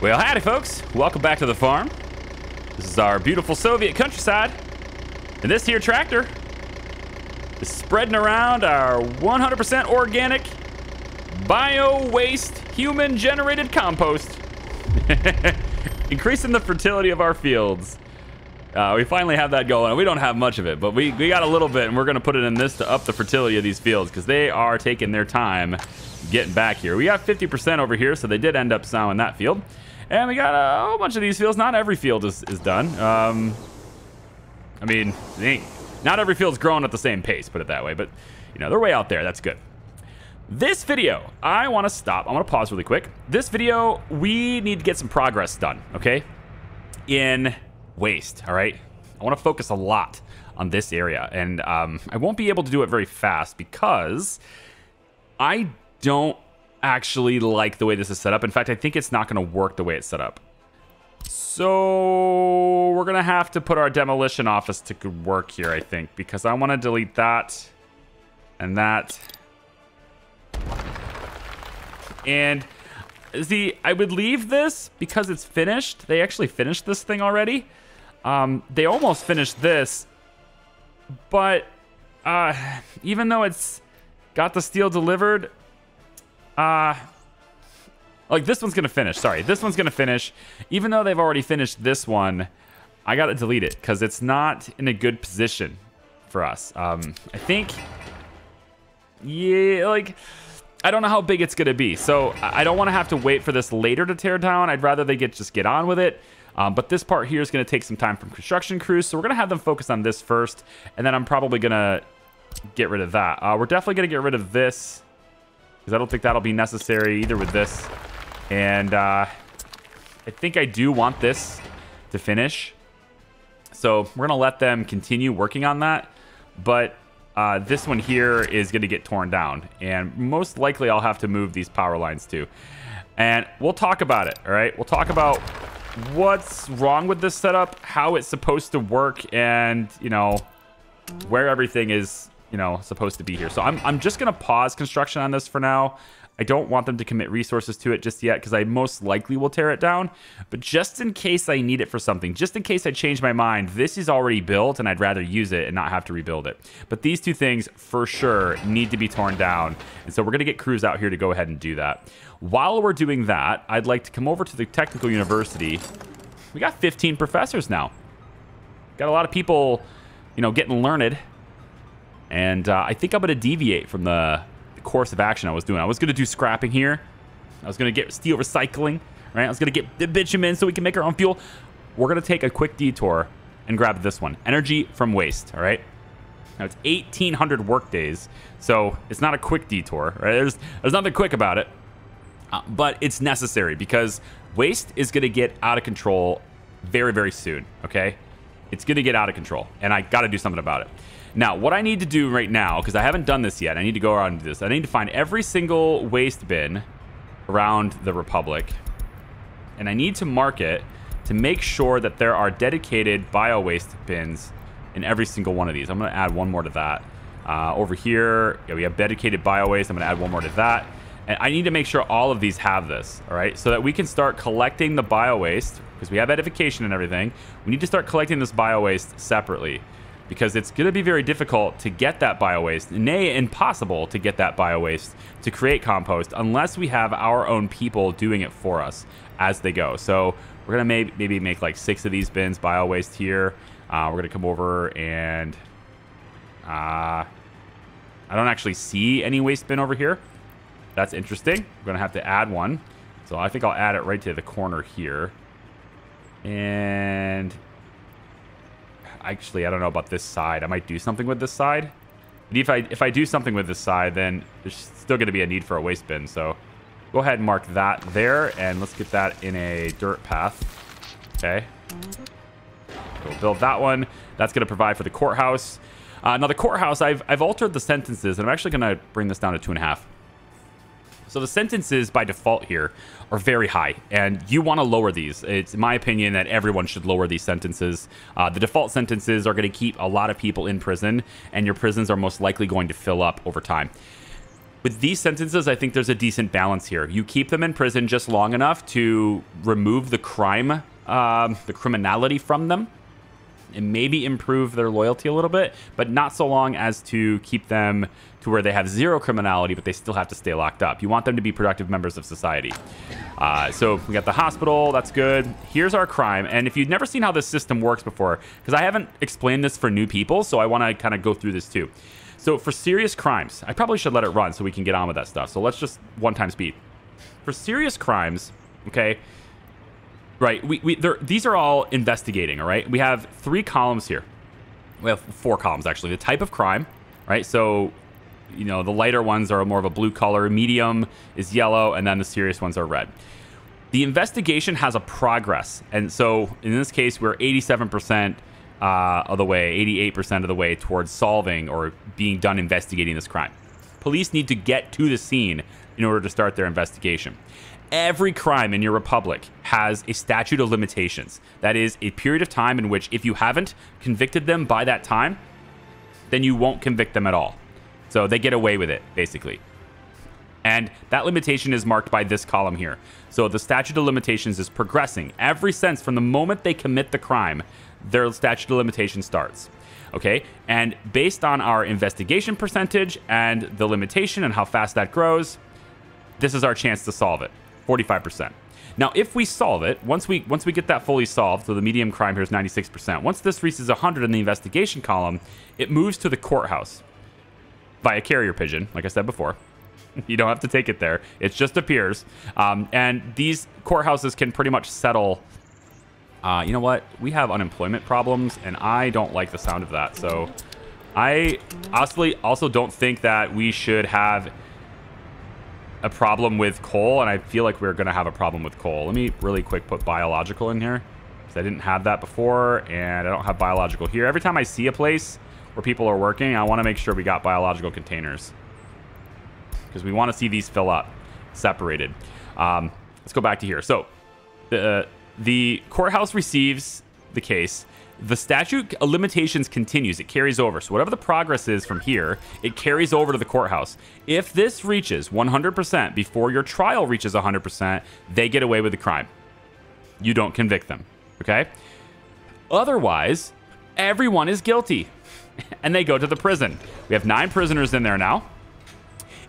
Well, howdy, folks. Welcome back to the farm. This is our beautiful Soviet countryside. And this here tractor is spreading around our 100% organic, bio-waste, human-generated compost. Increasing the fertility of our fields. Uh, we finally have that going. We don't have much of it, but we, we got a little bit, and we're going to put it in this to up the fertility of these fields because they are taking their time getting back here. We got 50% over here, so they did end up sowing that field. And we got a whole bunch of these fields. Not every field is, is done. Um, I mean, not every field's growing at the same pace, put it that way. But, you know, they're way out there. That's good. This video, I want to stop. I want to pause really quick. This video, we need to get some progress done, okay? In waste, all right? I want to focus a lot on this area. And um, I won't be able to do it very fast because I don't actually like the way this is set up. In fact, I think it's not going to work the way it's set up. So we're going to have to put our demolition office to good work here, I think, because I want to delete that and that. And see, I would leave this because it's finished. They actually finished this thing already. Um, they almost finished this, but uh, even though it's got the steel delivered, uh, like this one's gonna finish. Sorry, this one's gonna finish. Even though they've already finished this one, I gotta delete it because it's not in a good position for us. Um, I think, yeah, like. I don't know how big it's going to be. So I don't want to have to wait for this later to tear down. I'd rather they get just get on with it. Um, but this part here is going to take some time from construction crews. So we're going to have them focus on this first. And then I'm probably going to get rid of that. Uh, we're definitely going to get rid of this because I don't think that'll be necessary either with this. And uh, I think I do want this to finish. So we're going to let them continue working on that. But uh, this one here is going to get torn down. And most likely I'll have to move these power lines too. And we'll talk about it, all right? We'll talk about what's wrong with this setup, how it's supposed to work, and, you know, where everything is, you know, supposed to be here. So I'm, I'm just going to pause construction on this for now. I don't want them to commit resources to it just yet because I most likely will tear it down. But just in case I need it for something, just in case I change my mind, this is already built and I'd rather use it and not have to rebuild it. But these two things for sure need to be torn down. And so we're going to get crews out here to go ahead and do that. While we're doing that, I'd like to come over to the technical university. We got 15 professors now. Got a lot of people, you know, getting learned. And uh, I think I'm going to deviate from the course of action I was doing. I was going to do scrapping here. I was going to get steel recycling, right? I was going to get the bitumen so we can make our own fuel. We're going to take a quick detour and grab this one. Energy from waste, all right? Now, it's 1,800 work days, so it's not a quick detour, right? There's, there's nothing quick about it, uh, but it's necessary because waste is going to get out of control very, very soon, okay? It's going to get out of control, and I got to do something about it. Now, what I need to do right now, because I haven't done this yet, I need to go around and do this. I need to find every single waste bin around the Republic. And I need to mark it to make sure that there are dedicated bio-waste bins in every single one of these. I'm going to add one more to that. Uh, over here, yeah, we have dedicated bio-waste. I'm going to add one more to that. And I need to make sure all of these have this, all right? So that we can start collecting the bio-waste, because we have edification and everything. We need to start collecting this bio-waste separately because it's going to be very difficult to get that bio-waste, nay, impossible to get that bio-waste to create compost unless we have our own people doing it for us as they go. So we're going to maybe make like six of these bins bio-waste here. Uh, we're going to come over and uh, I don't actually see any waste bin over here. That's interesting. We're going to have to add one. So I think I'll add it right to the corner here. And actually, I don't know about this side. I might do something with this side. And if I if I do something with this side, then there's still going to be a need for a waste bin. So go ahead and mark that there, and let's get that in a dirt path. Okay. We'll build that one. That's going to provide for the courthouse. Uh, now, the courthouse, I've, I've altered the sentences, and I'm actually going to bring this down to two and a half. So the sentences by default here are very high, and you want to lower these. It's my opinion that everyone should lower these sentences. Uh, the default sentences are going to keep a lot of people in prison, and your prisons are most likely going to fill up over time. with these sentences, I think there's a decent balance here. You keep them in prison just long enough to remove the crime, um, the criminality from them, and maybe improve their loyalty a little bit, but not so long as to keep them to where they have zero criminality, but they still have to stay locked up. You want them to be productive members of society. Uh, so we got the hospital, that's good. Here's our crime. And if you've never seen how this system works before, because I haven't explained this for new people, so I want to kind of go through this too. So for serious crimes, I probably should let it run so we can get on with that stuff. So let's just one time speed. For serious crimes, okay, right, we, we these are all investigating, all right? We have three columns here. We have four columns, actually. The type of crime, right? So you know, the lighter ones are more of a blue color, medium is yellow, and then the serious ones are red. The investigation has a progress. And so in this case, we're 87% uh, of the way, 88% of the way towards solving or being done investigating this crime. Police need to get to the scene in order to start their investigation. Every crime in your republic has a statute of limitations. That is a period of time in which if you haven't convicted them by that time, then you won't convict them at all. So they get away with it, basically. And that limitation is marked by this column here. So the statute of limitations is progressing. Every sense from the moment they commit the crime, their statute of limitation starts. Okay, and based on our investigation percentage and the limitation and how fast that grows, this is our chance to solve it 45%. Now, if we solve it, once we once we get that fully solved, so the medium crime here is 96%. Once this reaches 100 in the investigation column, it moves to the courthouse via carrier pigeon, like I said before. you don't have to take it there. It just appears. Um, and these courthouses can pretty much settle. Uh, you know what? We have unemployment problems, and I don't like the sound of that. So I honestly also don't think that we should have a problem with coal, and I feel like we're going to have a problem with coal. Let me really quick put biological in here. Because I didn't have that before, and I don't have biological here. Every time I see a place where people are working, I want to make sure we got biological containers. Because we want to see these fill up, separated. Um, let's go back to here. So, the, the courthouse receives the case. The statute of limitations continues. It carries over. So whatever the progress is from here, it carries over to the courthouse. If this reaches 100% before your trial reaches 100%, they get away with the crime. You don't convict them. Okay? Otherwise, everyone is guilty. and they go to the prison. We have nine prisoners in there now.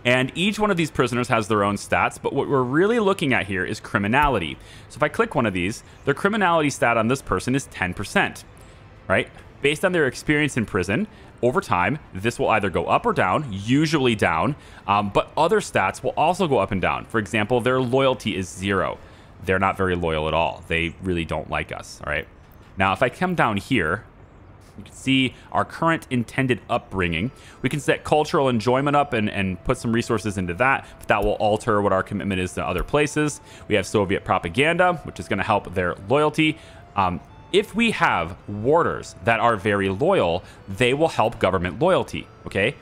And each one of these prisoners has their own stats, but what we're really looking at here is criminality. So if I click one of these, their criminality stat on this person is 10%, right? Based on their experience in prison, over time, this will either go up or down, usually down, um, but other stats will also go up and down. For example, their loyalty is zero. They're not very loyal at all. They really don't like us, all right? Now, if I come down here, you can see our current intended upbringing. We can set cultural enjoyment up and, and put some resources into that, but that will alter what our commitment is to other places. We have Soviet propaganda, which is going to help their loyalty. Um, if we have warders that are very loyal, they will help government loyalty, okay?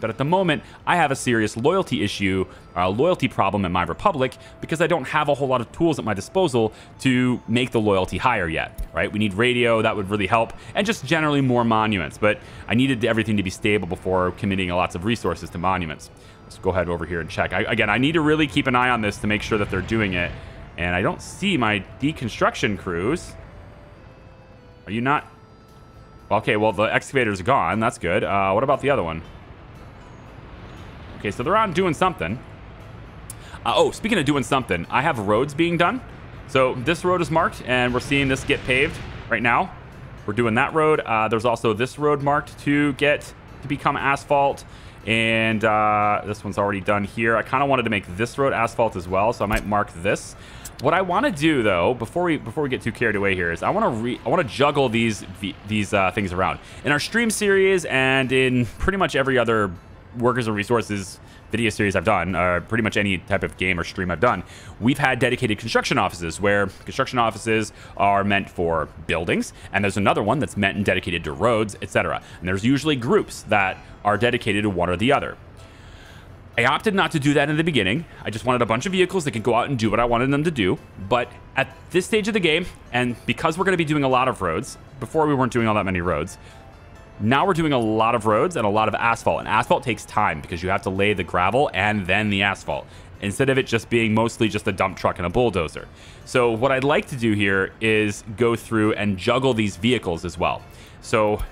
But at the moment, I have a serious loyalty issue, a loyalty problem in my republic because I don't have a whole lot of tools at my disposal to make the loyalty higher yet, right? We need radio, that would really help, and just generally more monuments. But I needed everything to be stable before committing lots of resources to monuments. Let's go ahead over here and check. I, again, I need to really keep an eye on this to make sure that they're doing it. And I don't see my deconstruction crews. Are you not? Okay, well, the excavator's gone. That's good. Uh, what about the other one? Okay, so they're on doing something. Uh, oh, speaking of doing something, I have roads being done. So this road is marked, and we're seeing this get paved right now. We're doing that road. Uh, there's also this road marked to get to become asphalt. And uh, this one's already done here. I kind of wanted to make this road asphalt as well, so I might mark this. What I want to do though, before we before we get too carried away here, is I want to re I want to juggle these these uh, things around in our stream series and in pretty much every other workers and resources video series I've done, or pretty much any type of game or stream I've done, we've had dedicated construction offices where construction offices are meant for buildings, and there's another one that's meant and dedicated to roads, etc. And there's usually groups that are dedicated to one or the other. I opted not to do that in the beginning. I just wanted a bunch of vehicles that could go out and do what I wanted them to do. But at this stage of the game, and because we're going to be doing a lot of roads, before we weren't doing all that many roads, Now we're doing a lot of roads and a lot of asphalt. And asphalt takes time because you have to lay the gravel and then the asphalt instead of it just being mostly just a dump truck and a bulldozer. So what I'd like to do here is go through and juggle these vehicles as well. So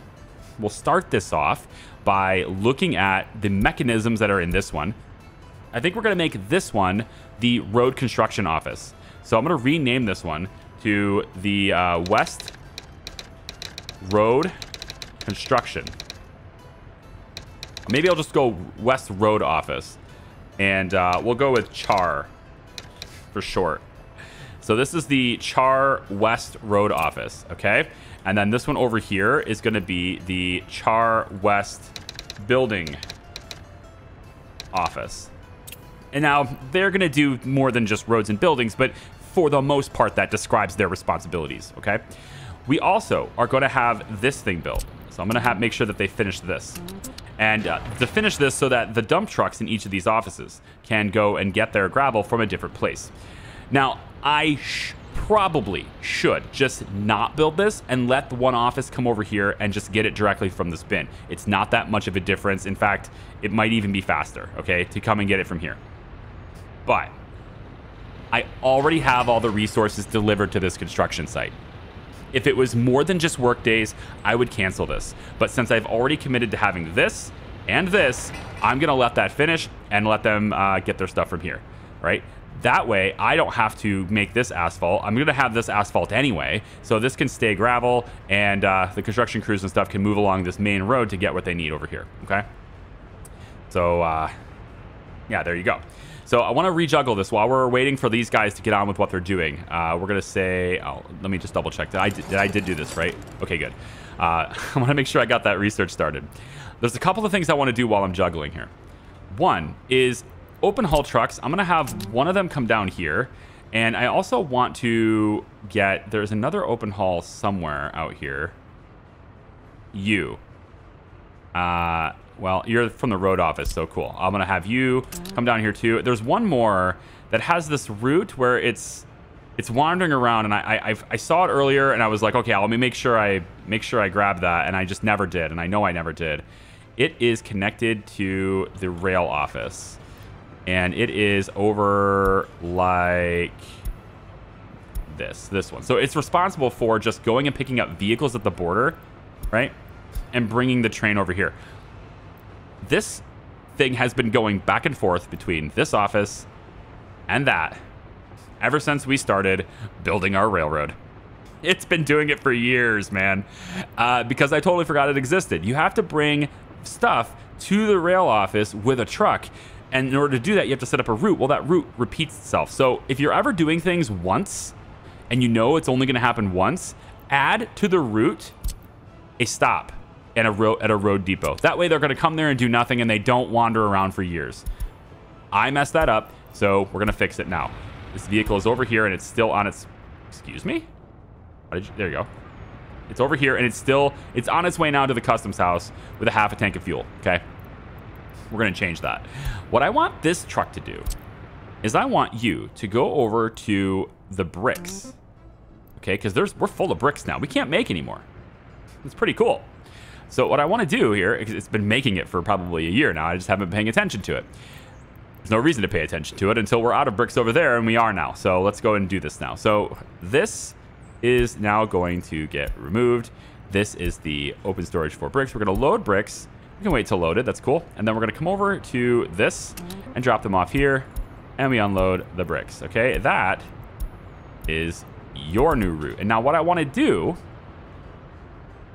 we'll start this off by looking at the mechanisms that are in this one. I think we're going to make this one the road construction office. So I'm going to rename this one to the uh, West Road Construction. Maybe I'll just go West Road Office. And uh, we'll go with CHAR for short. So this is the Char West Road Office, okay? And then this one over here is going to be the Char West Building Office. And now they're going to do more than just roads and buildings, but for the most part, that describes their responsibilities, okay? We also are going to have this thing built. So I'm going to make sure that they finish this. And uh, to finish this so that the dump trucks in each of these offices can go and get their gravel from a different place. Now, I sh probably should just not build this and let the one office come over here and just get it directly from this bin. It's not that much of a difference. In fact, it might even be faster, okay, to come and get it from here. But I already have all the resources delivered to this construction site. If it was more than just work days, I would cancel this. But since I've already committed to having this and this, I'm to let that finish and let them uh, get their stuff from here, right? That way, I don't have to make this asphalt. I'm to have this asphalt anyway, so this can stay gravel, and uh, the construction crews and stuff can move along this main road to get what they need over here, okay? So, uh, yeah, there you go. So I want to rejuggle this while we're waiting for these guys to get on with what they're doing. Uh, we're going to say, oh, let me just double check. that I, did, I did do this, right? Okay, good. Uh, I want to make sure I got that research started. There's a couple of things I want to do while I'm juggling here. One is open haul trucks. I'm going to have one of them come down here. And I also want to get, there's another open haul somewhere out here. You. Uh, well, you're from the road office, so cool. I'm to have you come down here too. There's one more that has this route where it's it's wandering around and I, I I saw it earlier and I was like, okay, let me make sure I make sure I grab that and I just never did and I know I never did. It is connected to the rail office and it is over like this this one. So it's responsible for just going and picking up vehicles at the border, right? And bringing the train over here this thing has been going back and forth between this office and that ever since we started building our railroad. It's been doing it for years, man, uh, because I totally forgot it existed. You have to bring stuff to the rail office with a truck. And in order to do that, you have to set up a route. Well, that route repeats itself. So if you're ever doing things once and you know it's only going to happen once, add to the route a stop and a road at a road depot. That way they're going to come there and do nothing and they don't wander around for years. I messed that up, so we're going to fix it now. This vehicle is over here and it's still on its... Excuse me? You, there you go. It's over here and it's still... It's on its way now to the customs house with a half a tank of fuel, okay? We're going to change that. What I want this truck to do is I want you to go over to the bricks. Okay, because there's we're full of bricks now. We can't make anymore. It's pretty cool. So what I want to do here, it's been making it for probably a year now, I just haven't been paying attention to it. There's no reason to pay attention to it until we're out of bricks over there, and we are now. So let's go and do this now. So this is now going to get removed. This is the open storage for bricks. We're going to load bricks. We can wait till loaded. That's cool. And then we're going to come over to this and drop them off here. And we unload the bricks. Okay, that is your new route. And now what I want to do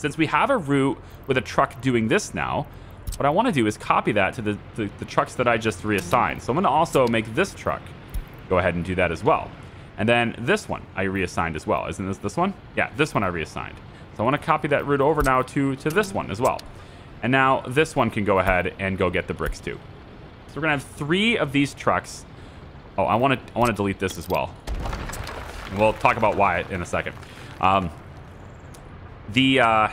since we have a route with a truck doing this now, what I want to do is copy that to the, the, the trucks that I just reassigned. So I'm going to also make this truck go ahead and do that as well. And then this one I reassigned as well. Isn't this this one? Yeah, this one I reassigned. So I want to copy that route over now to, to this one as well. And now this one can go ahead and go get the bricks too. So we're going to have three of these trucks. Oh, I want to I want to delete this as well. And we'll talk about why in a second. Um, the uh,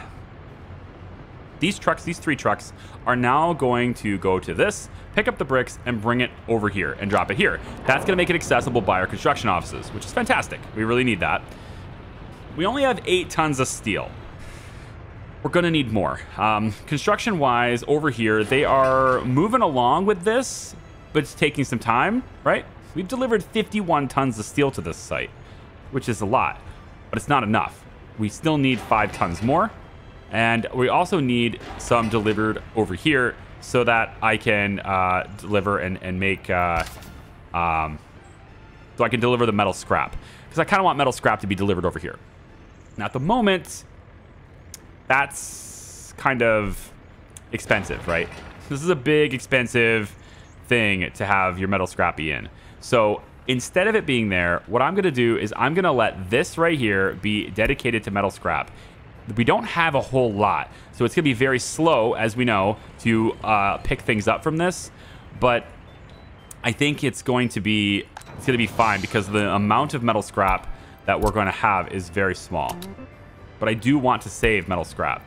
these trucks, these three trucks, are now going to go to this, pick up the bricks, and bring it over here and drop it here. That's going to make it accessible by our construction offices, which is fantastic. We really need that. We only have eight tons of steel. we're going to need more. Um, Construction-wise, over here, they are moving along with this, but it's taking some time, right? We've delivered 51 tons of steel to this site, which is a lot, but it's not enough. We still need five tons more, and we also need some delivered over here so that I can uh, deliver and, and make... Uh, um, so I can deliver the metal scrap. Because I kind of want metal scrap to be delivered over here. Now, at the moment, that's kind of expensive, right? This is a big, expensive thing to have your metal scrappy in. So instead of it being there, what I'm going to do is I'm going to let this right here be dedicated to metal scrap. We don't have a whole lot, so it's going to be very slow, as we know, to uh, pick things up from this. But I think it's going to be it's going to be fine because the amount of metal scrap that we're going to have is very small but I do want to save metal scrap.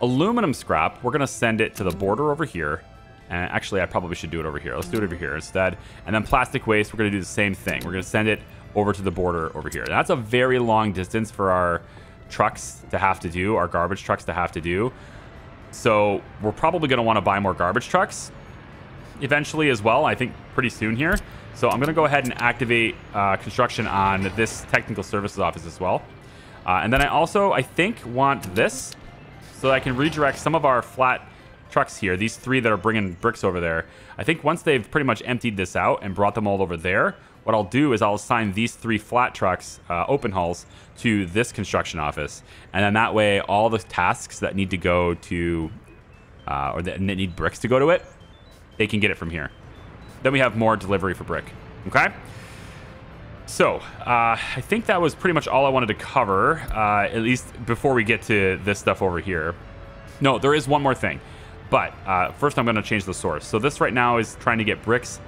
Aluminum scrap, we're going to send it to the border over here. And actually, I probably should do it over here. Let's do it over here instead. And then plastic waste, we're going to do the same thing. We're going to send it over to the border over here. That's a very long distance for our trucks to have to do, our garbage trucks to have to do. So we're probably going to want to buy more garbage trucks eventually as well, I think pretty soon here. So I'm going to go ahead and activate uh, construction on this technical services office as well. Uh, and then I also, I think, want this so that I can redirect some of our flat trucks here, these three that are bringing bricks over there. I think once they've pretty much emptied this out and brought them all over there, what I'll do is I'll assign these three flat trucks, uh, open hulls, to this construction office. And then that way, all the tasks that need to go to, uh, or that need bricks to go to it, they can get it from here. Then we have more delivery for brick. Okay? So, uh, I think that was pretty much all I wanted to cover, uh, at least before we get to this stuff over here. No, there is one more thing. But uh, first I'm going to change the source. So this right now is trying to get bricks,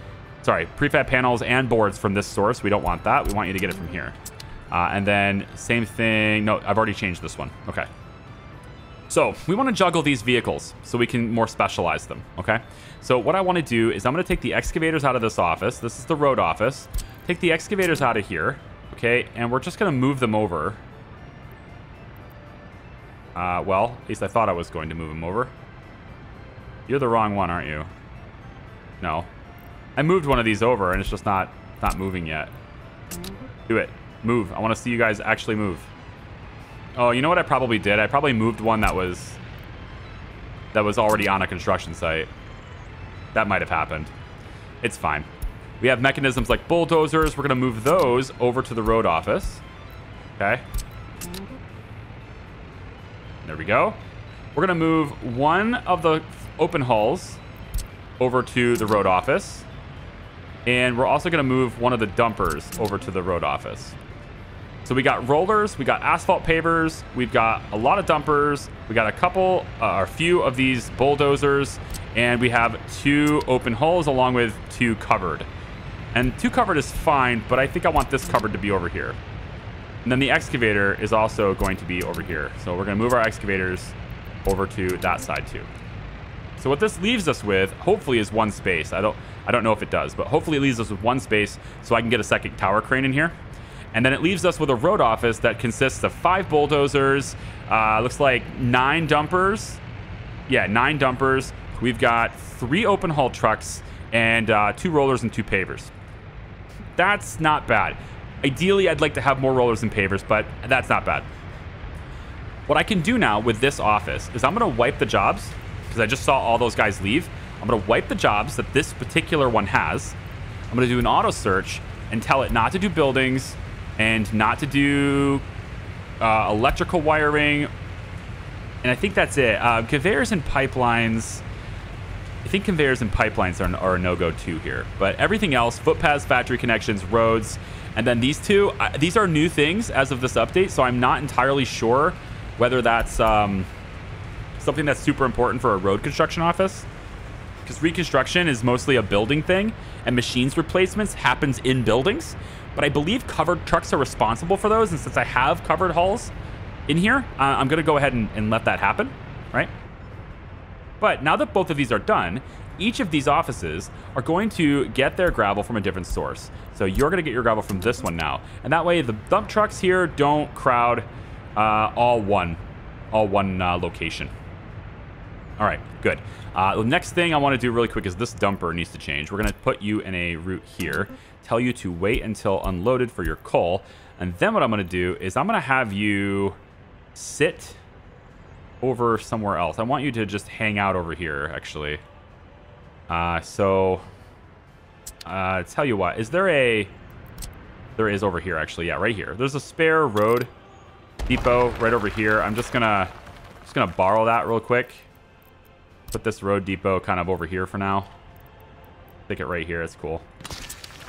sorry, prefab panels and boards from this source. We don't want that. We want you to get it from here. Uh, and then same thing. No, I've already changed this one. Okay. So we want to juggle these vehicles so we can more specialize them, okay? So what I want to do is I'm going to take the excavators out of this office. This is the road office. Take the excavators out of here. Okay, and we're just going to move them over. Uh, well, at least I thought I was going to move them over. You're the wrong one, aren't you? No. I moved one of these over, and it's just not, not moving yet. Do it. Move. I want to see you guys actually move. Oh, you know what I probably did? I probably moved one that was that was already on a construction site. That might have happened. It's fine. We have mechanisms like bulldozers. We're going to move those over to the road office. Okay. There we go. We're going to move one of the open hulls over to the road office. And we're also going to move one of the dumpers over to the road office. So we got rollers, we got asphalt pavers, we've got a lot of dumpers, we got a couple, uh, a few of these bulldozers, and we have two open hulls along with two covered. And two covered is fine, but I think I want this covered to be over here. And then the excavator is also going to be over here. So we're going to move our excavators over to that side too. So what this leaves us with, hopefully, is one space. I don't, I don't know if it does, but hopefully it leaves us with one space so I can get a second tower crane in here. And then it leaves us with a road office that consists of five bulldozers, uh, looks like nine dumpers. Yeah, nine dumpers. We've got three open haul trucks and uh, two rollers and two pavers. That's not bad. Ideally, I'd like to have more rollers and pavers, but that's not bad. What I can do now with this office is I'm going to wipe the jobs, because I just saw all those guys leave. I'm going to wipe the jobs that this particular one has. I'm going to do an auto search and tell it not to do buildings and not to do uh, electrical wiring. And I think that's it. Uh, conveyors and pipelines I think conveyors and pipelines are, are a no-go too here. But everything else, footpaths, factory connections, roads, and then these two, uh, these are new things as of this update, so I'm not entirely sure whether that's um, something that's super important for a road construction office. Because reconstruction is mostly a building thing, and machines replacements happens in buildings. But I believe covered trucks are responsible for those, and since I have covered hulls in here, uh, I'm going to go ahead and, and let that happen, right? But now that both of these are done, each of these offices are going to get their gravel from a different source. So you're going to get your gravel from this one now. And that way the dump trucks here don't crowd uh, all one all one uh, location. All right, good. Uh, the next thing I want to do really quick is this dumper needs to change. We're going to put you in a route here, tell you to wait until unloaded for your coal. And then what I'm going to do is I'm going to have you sit over somewhere else. I want you to just hang out over here, actually. Uh, so, uh, tell you what, is there a... There is over here, actually. Yeah, right here. There's a spare road depot right over here. I'm just gonna just gonna borrow that real quick. Put this road depot kind of over here for now. Stick it right here. It's cool.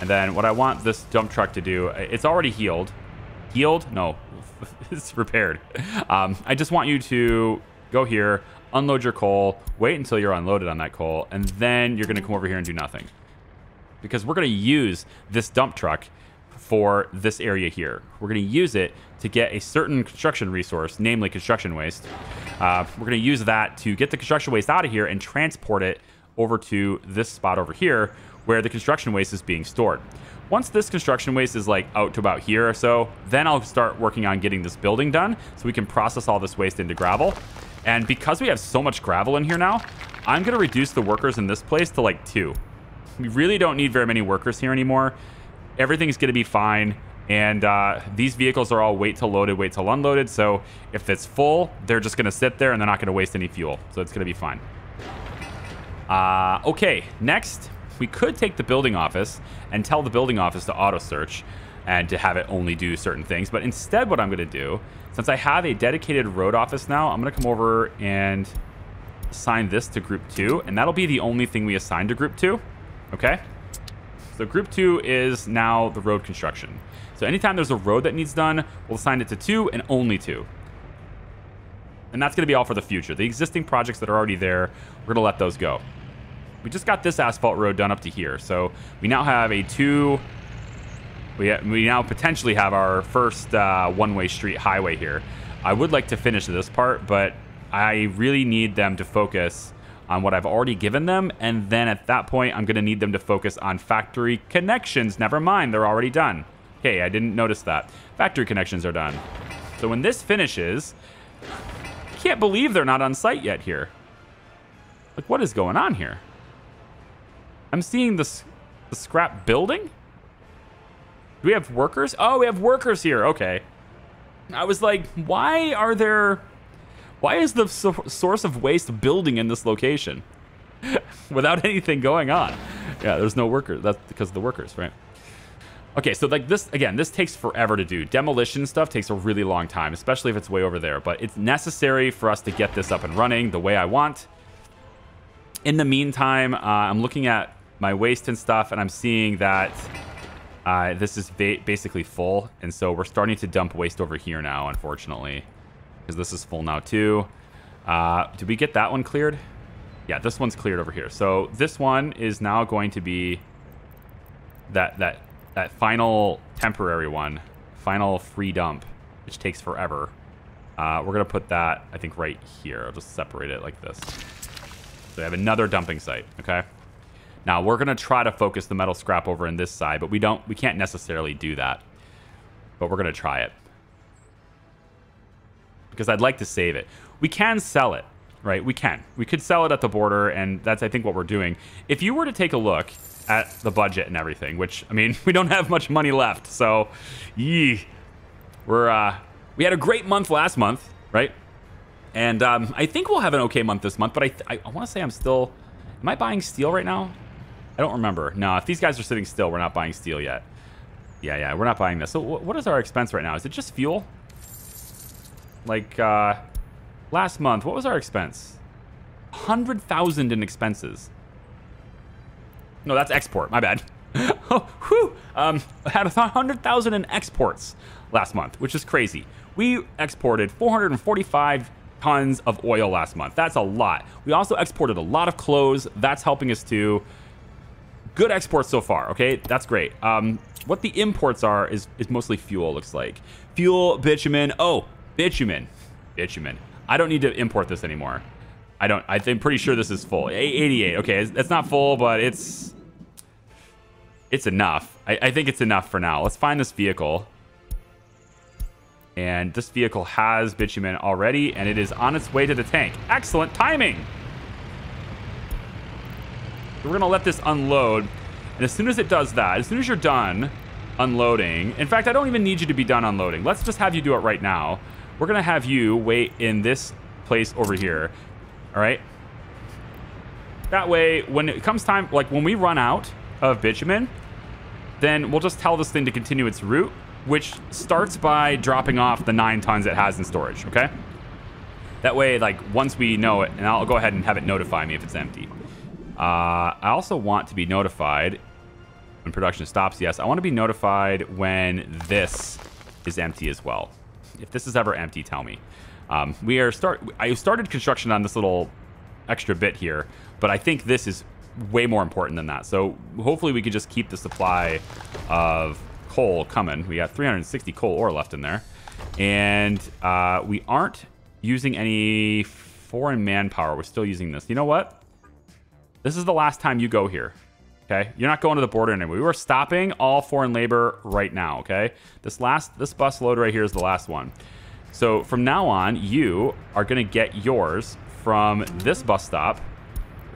And then what I want this dump truck to do, it's already healed. Healed? No, it's repaired. Um, I just want you to go here, unload your coal, wait until you're unloaded on that coal, and then you're going to come over here and do nothing. Because we're going to use this dump truck for this area here. We're going to use it to get a certain construction resource, namely construction waste. Uh, we're going to use that to get the construction waste out of here and transport it over to this spot over here where the construction waste is being stored. Once this construction waste is like out to about here or so, then I'll start working on getting this building done so we can process all this waste into gravel. And because we have so much gravel in here now, I'm going to reduce the workers in this place to like two. We really don't need very many workers here anymore everything's going to be fine. And uh, these vehicles are all wait till loaded, wait till unloaded. So if it's full, they're just going to sit there and they're not going to waste any fuel. So it's going to be fine. Uh, okay, next, we could take the building office and tell the building office to auto search and to have it only do certain things. But instead, what I'm going to do, since I have a dedicated road office now, I'm going to come over and assign this to group two. And that'll be the only thing we assign to group two. Okay. So group two is now the road construction. So anytime there's a road that needs done, we'll assign it to two and only two. And that's going to be all for the future. The existing projects that are already there, we're going to let those go. We just got this asphalt road done up to here. So we now have a two... We, we now potentially have our first uh, one-way street highway here. I would like to finish this part, but I really need them to focus on what I've already given them. And then at that point, I'm going to need them to focus on factory connections. Never mind, they're already done. Okay, I didn't notice that. Factory connections are done. So when this finishes, can't believe they're not on site yet here. Like, what is going on here? I'm seeing this the scrap building? Do we have workers? Oh, we have workers here. Okay. I was like, why are there why is the so source of waste building in this location without anything going on? Yeah, there's no workers. That's because of the workers, right? Okay, so like this, again, this takes forever to do. Demolition stuff takes a really long time, especially if it's way over there. But it's necessary for us to get this up and running the way I want. In the meantime, uh, I'm looking at my waste and stuff, and I'm seeing that uh, this is ba basically full. And so we're starting to dump waste over here now, unfortunately because this is full now too. Uh, did we get that one cleared? Yeah, this one's cleared over here. So this one is now going to be that that that final temporary one, final free dump, which takes forever. Uh, we're gonna put that, I think, right here. I'll just separate it like this. So we have another dumping site. Okay. Now we're gonna try to focus the metal scrap over in this side, but we don't, we can't necessarily do that. But we're gonna try it because I'd like to save it. We can sell it, right? We can. We could sell it at the border, and that's, I think, what we're doing. If you were to take a look at the budget and everything, which, I mean, we don't have much money left, so, yee. We're, uh, we had a great month last month, right? And um, I think we'll have an okay month this month, but I, I, I want to say I'm still, am I buying steel right now? I don't remember. No, if these guys are sitting still, we're not buying steel yet. Yeah, yeah, we're not buying this. So what is our expense right now? Is it just fuel? Like, uh, last month, what was our expense? 100,000 in expenses. No, that's export. My bad. oh, whew. Um, I had 100,000 in exports last month, which is crazy. We exported 445 tons of oil last month. That's a lot. We also exported a lot of clothes. That's helping us too. Good exports so far. Okay, that's great. Um, what the imports are is, is mostly fuel, looks like. Fuel, bitumen. Oh, Bitumen. Bitumen. I don't need to import this anymore. I don't. I'm pretty sure this is full. 88. Okay, it's, not full, but it's it's enough. I, I think it's enough for now. Let's find this vehicle. And this vehicle has bitumen already, and it is on its way to the tank. Excellent timing! We're to let this unload. And as soon as it does that, as soon as you're done unloading, in fact, I don't even need you to be done unloading. Let's just have you do it right now. We're going to have you wait in this place over here. All right? That way, when it comes time, like when we run out of bitumen, then we'll just tell this thing to continue its route, which starts by dropping off the nine tons it has in storage, okay? That way, like, once we know it, and I'll go ahead and have it notify me if it's empty. Uh, I also want to be notified when production stops. Yes, I want to be notified when this is empty as well. If this is ever empty, tell me. Um, we are start. I started construction on this little extra bit here, but I think this is way more important than that. So hopefully we could just keep the supply of coal coming. We got 360 coal ore left in there, and uh, we aren't using any foreign manpower. We're still using this. You know what? This is the last time you go here. Okay, you're not going to the border anymore. We are stopping all foreign labor right now. Okay, this last this bus load right here is the last one. So from now on, you are going to get yours from this bus stop.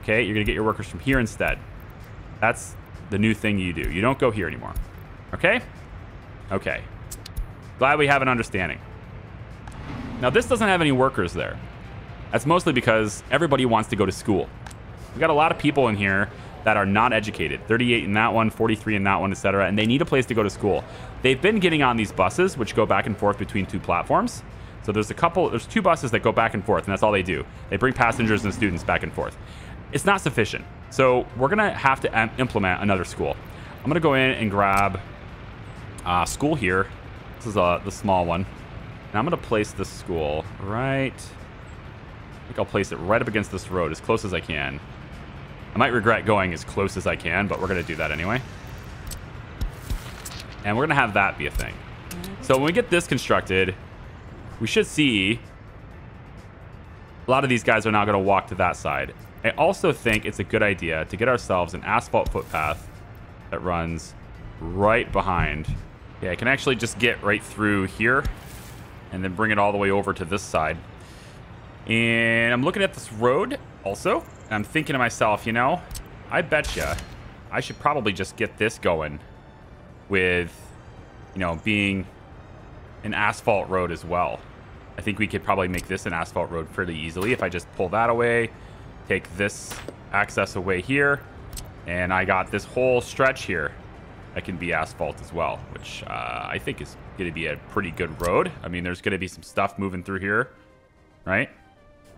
Okay, you're going to get your workers from here instead. That's the new thing you do. You don't go here anymore. Okay? Okay. Glad we have an understanding. Now, this doesn't have any workers there. That's mostly because everybody wants to go to school. We've got a lot of people in here that are not educated. 38 in that one 43 in that one etc and they need a place to go to school. They've been getting on these buses which go back and forth between two platforms. So there's a couple there's two buses that go back and forth and that's all they do. They bring passengers and students back and forth. It's not sufficient. So we're gonna have to implement another school. I'm gonna go in and grab uh, school here. This is uh, the small one. And i'm gonna place this school right I think I'll place it right up against this road as close as I can. I might regret going as close as I can, but we're going to do that anyway. And we're going to have that be a thing. So when we get this constructed, we should see a lot of these guys are now going to walk to that side. I also think it's a good idea to get ourselves an asphalt footpath that runs right behind. Yeah, I can actually just get right through here and then bring it all the way over to this side. And I'm looking at this road also. And I'm thinking to myself, you know, I betcha I should probably just get this going with, you know, being an asphalt road as well. I think we could probably make this an asphalt road pretty easily if I just pull that away, take this access away here, and I got this whole stretch here that can be asphalt as well, which uh, I think is going to be a pretty good road. I mean, there's going to be some stuff moving through here, right?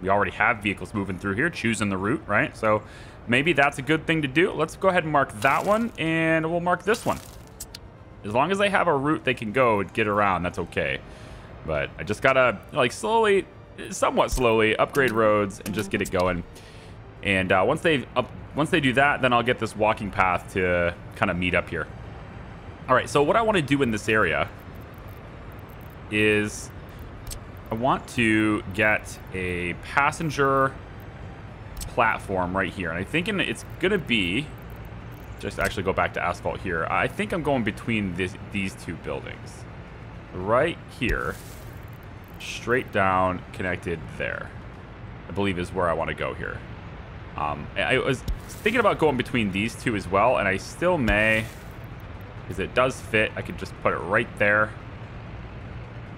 We already have vehicles moving through here, choosing the route, right? So maybe that's a good thing to do. Let's go ahead and mark that one, and we'll mark this one. As long as they have a route they can go and get around, that's okay. But I just gotta, like, slowly, somewhat slowly, upgrade roads and just get it going. And uh, once they up, once they do that, then I'll get this walking path to kind of meet up here. All right, so what I want to do in this area is I want to get a passenger platform right here. And I think it's going to be, just actually go back to asphalt here. I think I'm going between this, these two buildings. Right here, straight down, connected there. I believe is where I want to go here. Um, I was thinking about going between these two as well, and I still may, because it does fit. I could just put it right there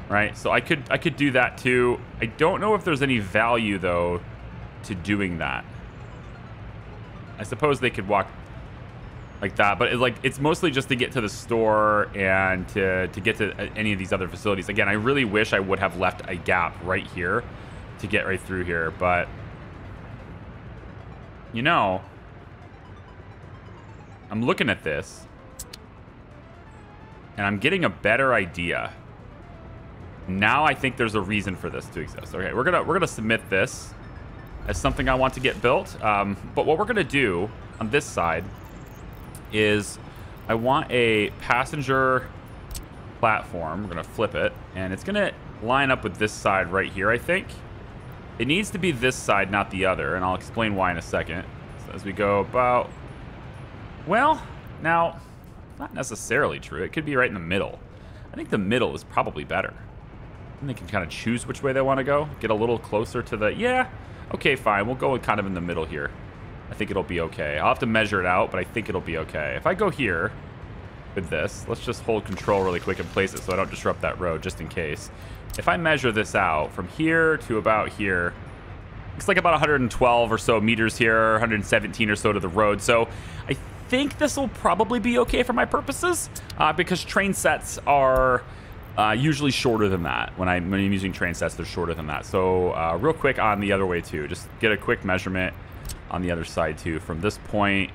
right? So I could I could do that too. I don't know if there's any value though to doing that. I suppose they could walk like that, but like it's mostly just to get to the store and to to get to uh, any of these other facilities. Again, I really wish I would have left a gap right here to get right through here, but you know, I'm looking at this and I'm getting a better idea now I think there's a reason for this to exist. Okay, we're gonna we're gonna submit this as something I want to get built. Um, but what we're gonna do on this side is I want a passenger platform. We're gonna flip it, and it's gonna line up with this side right here. I think it needs to be this side, not the other, and I'll explain why in a second. So as we go about, well, now not necessarily true. It could be right in the middle. I think the middle is probably better. And they can kind of choose which way they want to go. Get a little closer to the... Yeah, okay, fine. We'll go kind of in the middle here. I think it'll be okay. I'll have to measure it out, but I think it'll be okay. If I go here with this, let's just hold control really quick and place it so I don't disrupt that road, just in case. If I measure this out from here to about here, looks like about 112 or so meters here, 117 or so to the road. So I think this will probably be okay for my purposes uh, because train sets are uh, usually shorter than that. When, I, when I'm using train sets, they're shorter than that. So uh, real quick on the other way too, just get a quick measurement on the other side too. From this point,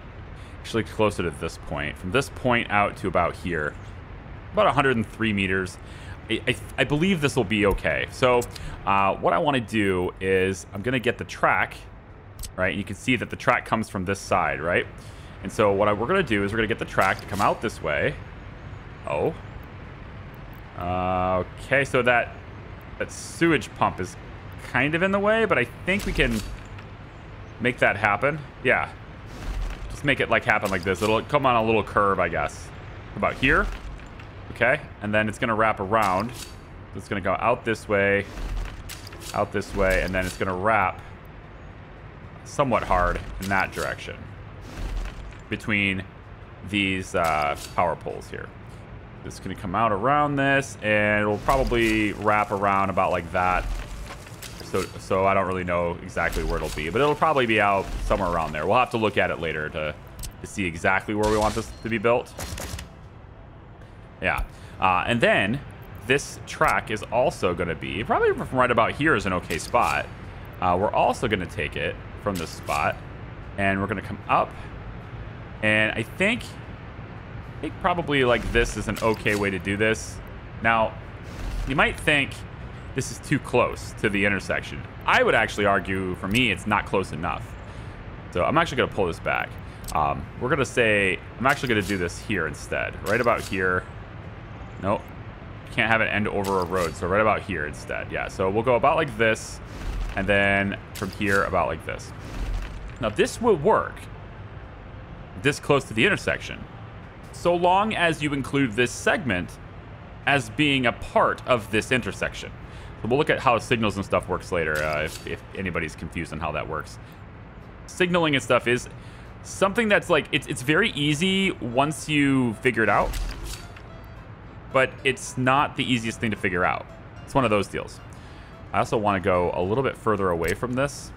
actually closer to this point, from this point out to about here, about 103 meters. I, I, I believe this will be okay. So uh, what I want to do is I'm going to get the track, right? You can see that the track comes from this side, right? And so what I, we're going to do is we're going to get the track to come out this way. Oh. Uh, okay, so that, that sewage pump is kind of in the way, but I think we can make that happen. Yeah. Just make it like happen like this. It'll come on a little curve, I guess. About here. Okay. And then it's going to wrap around. It's going to go out this way, out this way, and then it's going to wrap somewhat hard in that direction between these uh, power poles here. It's going to come out around this, and it'll probably wrap around about like that so so I don't really know exactly where it'll be, but it'll probably be out somewhere around there. We'll have to look at it later to, to see exactly where we want this to be built. Yeah. Uh, and then this track is also going to be, probably from right about here is an okay spot. Uh, we're also going to take it from this spot, and we're going to come up, and I think, I think probably like this is an okay way to do this. Now, you might think this is too close to the intersection. I would actually argue, for me, it's not close enough. So I'm actually going to pull this back. Um, we're going to say, I'm actually going to do this here instead. Right about here. Nope. Can't have it end over a road, so right about here instead. Yeah, so we'll go about like this, and then from here about like this. Now this will work this close to the intersection, so long as you include this segment as being a part of this intersection. So we'll look at how signals and stuff works later uh, if, if anybody's confused on how that works. Signaling and stuff is something that's like, it's, it's very easy once you figure it out, but it's not the easiest thing to figure out. It's one of those deals. I also want to go a little bit further away from this.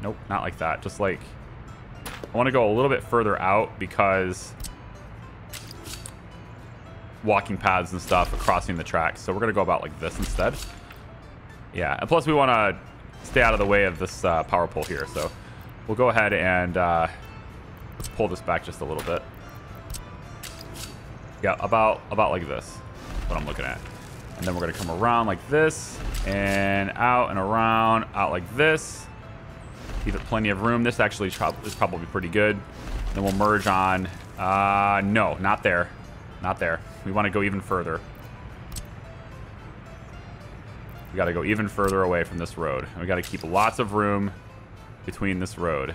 Nope, not like that. Just like, I want to go a little bit further out because walking paths and stuff are crossing the tracks. So we're going to go about like this instead. Yeah, and plus we want to stay out of the way of this uh, power pole here. So we'll go ahead and uh, pull this back just a little bit. Yeah, about, about like this. what I'm looking at. And then we're going to come around like this and out and around, out like this. Give it plenty of room. This actually is probably pretty good. Then we'll merge on. Uh, no, not there. Not there. We want to go even further. We got to go even further away from this road. We got to keep lots of room between this road.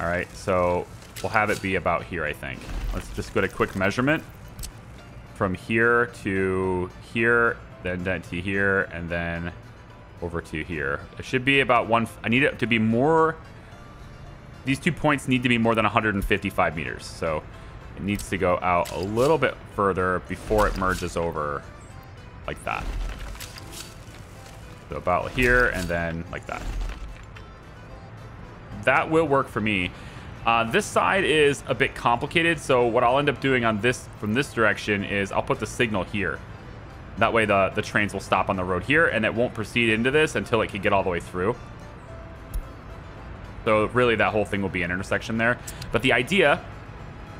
All right, so we'll have it be about here, I think. Let's just get a quick measurement from here to here, then to here, and then over to here. It should be about one. I need it to be more. These two points need to be more than 155 meters. So it needs to go out a little bit further before it merges over like that. So about here and then like that. That will work for me. Uh, this side is a bit complicated, so what I'll end up doing on this from this direction is I'll put the signal here. That way the, the trains will stop on the road here, and it won't proceed into this until it can get all the way through. So really that whole thing will be an intersection there. But the idea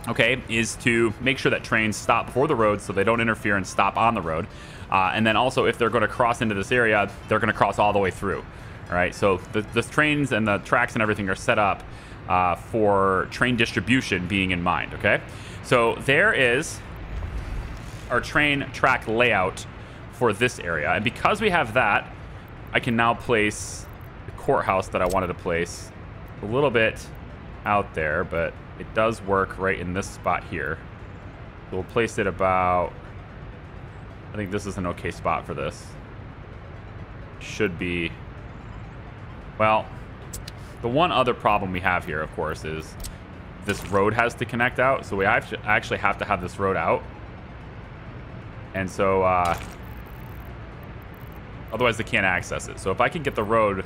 okay, is to make sure that trains stop before the road so they don't interfere and stop on the road. Uh, and then also, if they're going to cross into this area, they're going to cross all the way through. All right, so the, the trains and the tracks and everything are set up uh, for train distribution being in mind, okay? So there is our train track layout for this area. And because we have that, I can now place the courthouse that I wanted to place a little bit out there, but it does work right in this spot here. So we'll place it about I think this is an okay spot for this. Should be... Well, the one other problem we have here, of course, is this road has to connect out. So we actually have to have this road out. And so, uh, otherwise they can't access it. So if I can get the road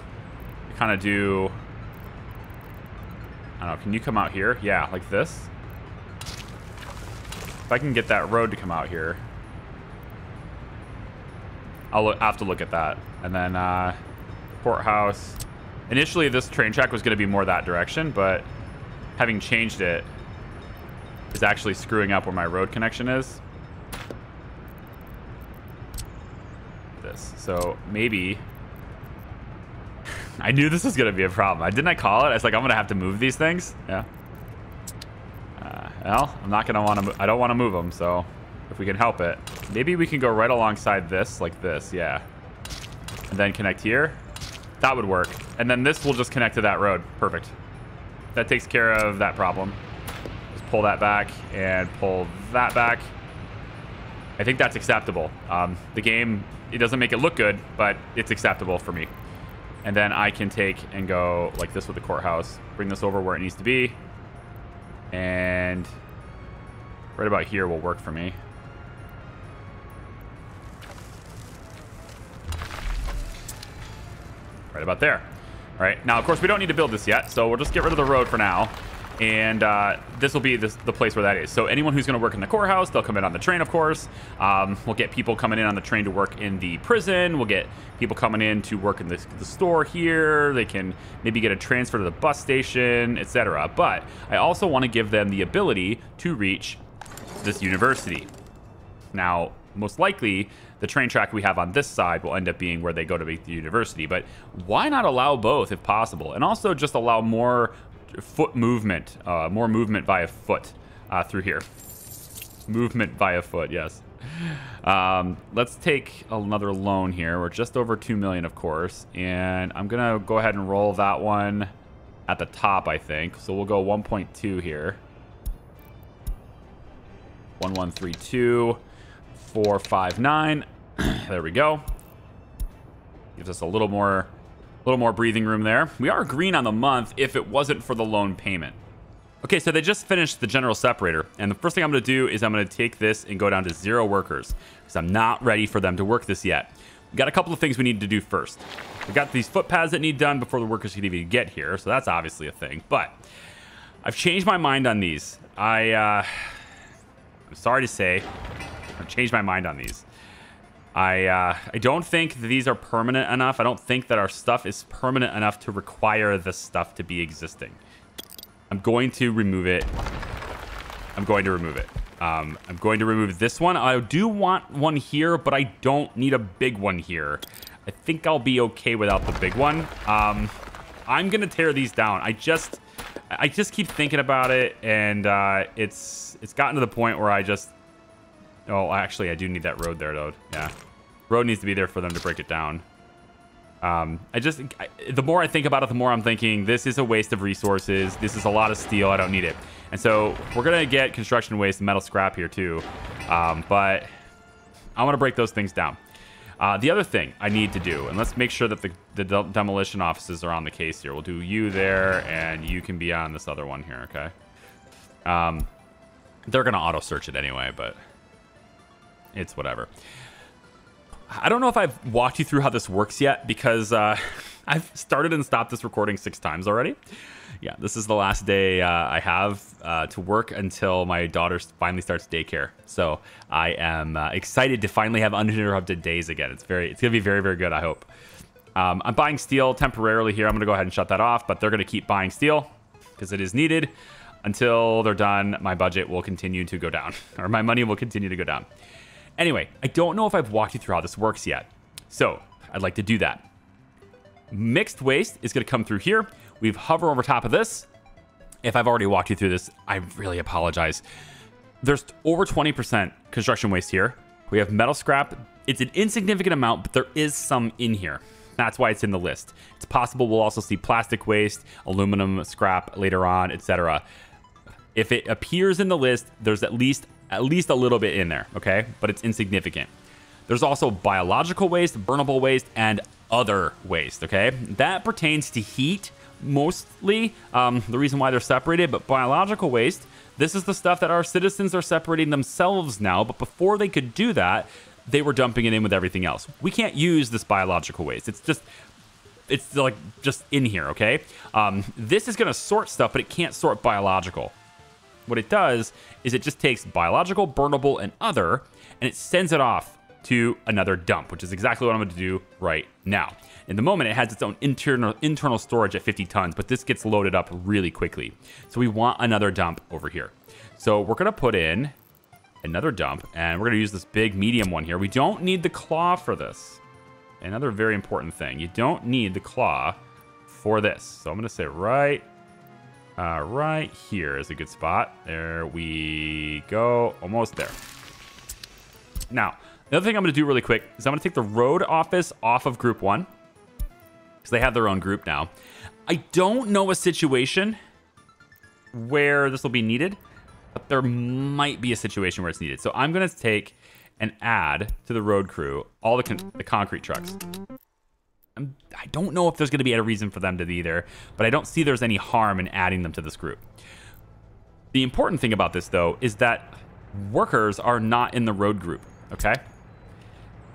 to kind of do, I don't know, can you come out here? Yeah, like this. If I can get that road to come out here, I'll have to look at that. And then uh, courthouse. Initially, this train track was going to be more that direction, but having changed it is actually screwing up where my road connection is. This. So maybe... I knew this was going to be a problem. I didn't I call it? I was like, I'm going to have to move these things. Yeah. Uh, well, I'm not going to want to... I don't want to move them, so if we can help it. Maybe we can go right alongside this, like this. Yeah. And then connect here. That would work. And then this will just connect to that road. Perfect. That takes care of that problem. Just pull that back and pull that back. I think that's acceptable. Um, the game, it doesn't make it look good, but it's acceptable for me. And then I can take and go like this with the courthouse. Bring this over where it needs to be. And right about here will work for me. Right about there. All right, now, of course, we don't need to build this yet, so we'll just get rid of the road for now. And uh, this will be this, the place where that is. So anyone who's going to work in the courthouse, they'll come in on the train, of course. Um, we'll get people coming in on the train to work in the prison. We'll get people coming in to work in the, the store here. They can maybe get a transfer to the bus station, etc. But I also want to give them the ability to reach this university. Now, most likely, the train track we have on this side will end up being where they go to be the university. But why not allow both if possible? And also just allow more foot movement, uh, more movement via foot uh, through here. Movement via foot, yes. Um, let's take another loan here. We're just over 2 million, of course. And I'm going to go ahead and roll that one at the top, I think. So we'll go 1.2 here. 1132 459. there we go. Gives us a little more, little more breathing room there. We are green on the month if it wasn't for the loan payment. Okay, so they just finished the general separator, and the first thing I'm going to do is I'm going to take this and go down to zero workers because I'm not ready for them to work this yet. We got a couple of things we need to do first. We got these footpaths that need done before the workers can even get here, so that's obviously a thing. But I've changed my mind on these. I, uh, I'm sorry to say, I've changed my mind on these. I uh, I don't think these are permanent enough. I don't think that our stuff is permanent enough to require this stuff to be existing. I'm going to remove it. I'm going to remove it. Um, I'm going to remove this one. I do want one here, but I don't need a big one here. I think I'll be okay without the big one. Um, I'm gonna tear these down. I just, I just keep thinking about it, and uh, it's it's gotten to the point where I just Oh, actually, I do need that road there, though. Yeah. Road needs to be there for them to break it down. Um, I just, I, the more I think about it, the more I'm thinking, this is a waste of resources. This is a lot of steel. I don't need it. And so we're going to get construction waste and metal scrap here, too. Um, but I want to break those things down. Uh, the other thing I need to do, and let's make sure that the, the de demolition offices are on the case here. We'll do you there, and you can be on this other one here, okay? Um, they're going to auto-search it anyway, but it's whatever. I don't know if I've walked you through how this works yet because uh, I've started and stopped this recording six times already. Yeah, this is the last day uh, I have uh, to work until my daughter finally starts daycare. So I am uh, excited to finally have uninterrupted days again. It's very, it's gonna be very, very good. I hope. Um, I'm buying steel temporarily here. I'm gonna go ahead and shut that off, but they're gonna keep buying steel because it is needed until they're done. My budget will continue to go down, or my money will continue to go down. Anyway, I don't know if I've walked you through how this works yet. So I'd like to do that. Mixed waste is going to come through here. We've hover over top of this. If I've already walked you through this, I really apologize. There's over 20% construction waste here. We have metal scrap. It's an insignificant amount, but there is some in here. That's why it's in the list. It's possible we'll also see plastic waste, aluminum scrap later on, etc. If it appears in the list, there's at least at least a little bit in there, okay? But it's insignificant. There's also biological waste, burnable waste, and other waste, okay? That pertains to heat mostly, um, the reason why they're separated, but biological waste, this is the stuff that our citizens are separating themselves now, but before they could do that, they were dumping it in with everything else. We can't use this biological waste. It's just it's like just in here, okay? Um, this is gonna sort stuff, but it can't sort biological. What it does is it just takes biological, burnable, and other, and it sends it off to another dump, which is exactly what I'm going to do right now. In the moment, it has its own internal internal storage at 50 tons, but this gets loaded up really quickly. So we want another dump over here. So we're going to put in another dump, and we're going to use this big medium one here. We don't need the claw for this. Another very important thing. You don't need the claw for this. So I'm going to say right, uh, right here is a good spot. There we go. Almost there. Now, the other thing I'm going to do really quick is I'm going to take the road office off of group one because they have their own group now. I don't know a situation where this will be needed, but there might be a situation where it's needed. So I'm going to take and add to the road crew all the, con the concrete trucks. I do not know if there's going to be a reason for them to be there, but I don't see there's any harm in adding them to this group. The important thing about this, though, is that workers are not in the road group, okay?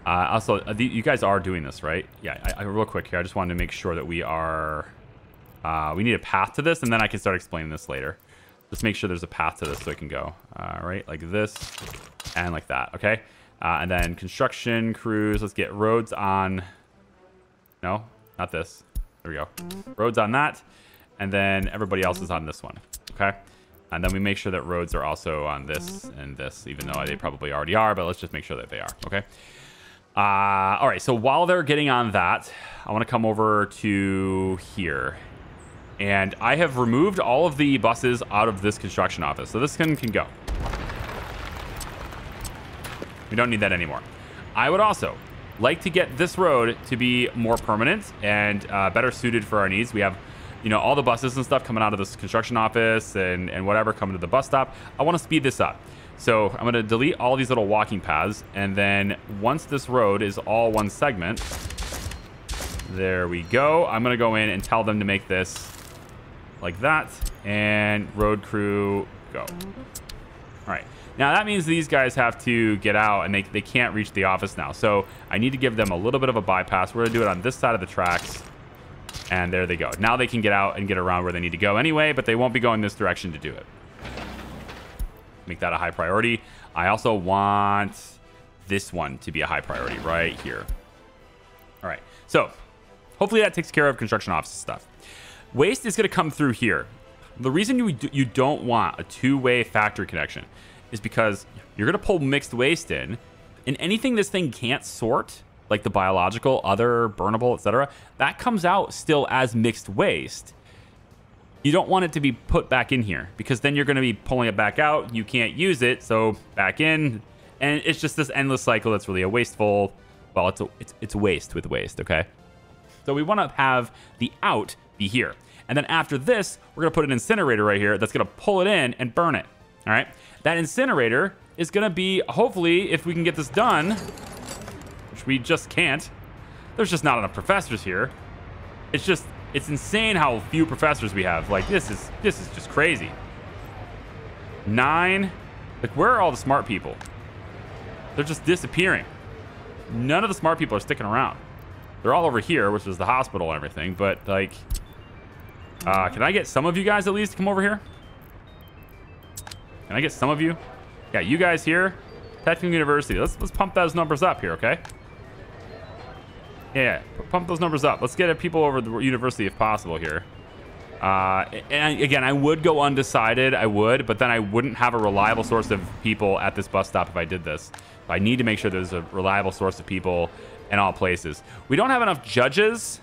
Uh, also, uh, you guys are doing this, right? Yeah, I, I, real quick here, I just wanted to make sure that we are... Uh, we need a path to this, and then I can start explaining this later. Just make sure there's a path to this so I can go. All right, like this and like that, okay? Uh, and then construction crews, let's get roads on... No, not this. There we go. Roads on that, and then everybody else is on this one, okay? And then we make sure that roads are also on this and this, even though they probably already are, but let's just make sure that they are, okay? Uh, all right, so while they're getting on that, I want to come over to here. And I have removed all of the buses out of this construction office. So this can, can go. We don't need that anymore. I would also like to get this road to be more permanent and uh, better suited for our needs. We have, you know, all the buses and stuff coming out of this construction office and, and whatever coming to the bus stop. I want to speed this up. So I'm going to delete all these little walking paths. And then once this road is all one segment, there we go. I'm going to go in and tell them to make this like that. And road crew, go. Now that means these guys have to get out and they, they can't reach the office now. So I need to give them a little bit of a bypass. We're to do it on this side of the tracks. And there they go. Now they can get out and get around where they need to go anyway, but they won't be going this direction to do it make that a high priority. I also want this one to be a high priority right here. All right, so hopefully that takes care of construction office stuff. Waste is to come through here. The reason you, you don't want a two-way factory connection is because you're going to pull mixed waste in, and anything this thing can't sort, like the biological, other, burnable, etc., that comes out still as mixed waste you don't want it to be put back in here because then you're going to be pulling it back out. You can't use it, so back in. And it's just this endless cycle that's really a wasteful, well, it's, a, it's, it's waste with waste, okay? So we want to have the out be here. And then after this, we're going to put an incinerator right here that's going to pull it in and burn it, all right? That incinerator is to be, hopefully, if we can get this done, which we just can't, there's just not enough professors here. It's just it's insane how few professors we have. Like, this is this is just crazy. Nine. Like, where are all the smart people? They're just disappearing. None of the smart people are sticking around. They're all over here, which is the hospital and everything. But, like, uh, can I get some of you guys at least to come over here? Can I get some of you? Yeah, you guys here. Technical University. Let's, let's pump those numbers up here, okay? Yeah, pump those numbers up. Let's get people over the university if possible here. Uh, and again, I would go undecided. I would, but then I wouldn't have a reliable source of people at this bus stop if I did this. I need to make sure there's a reliable source of people in all places. We don't have enough judges.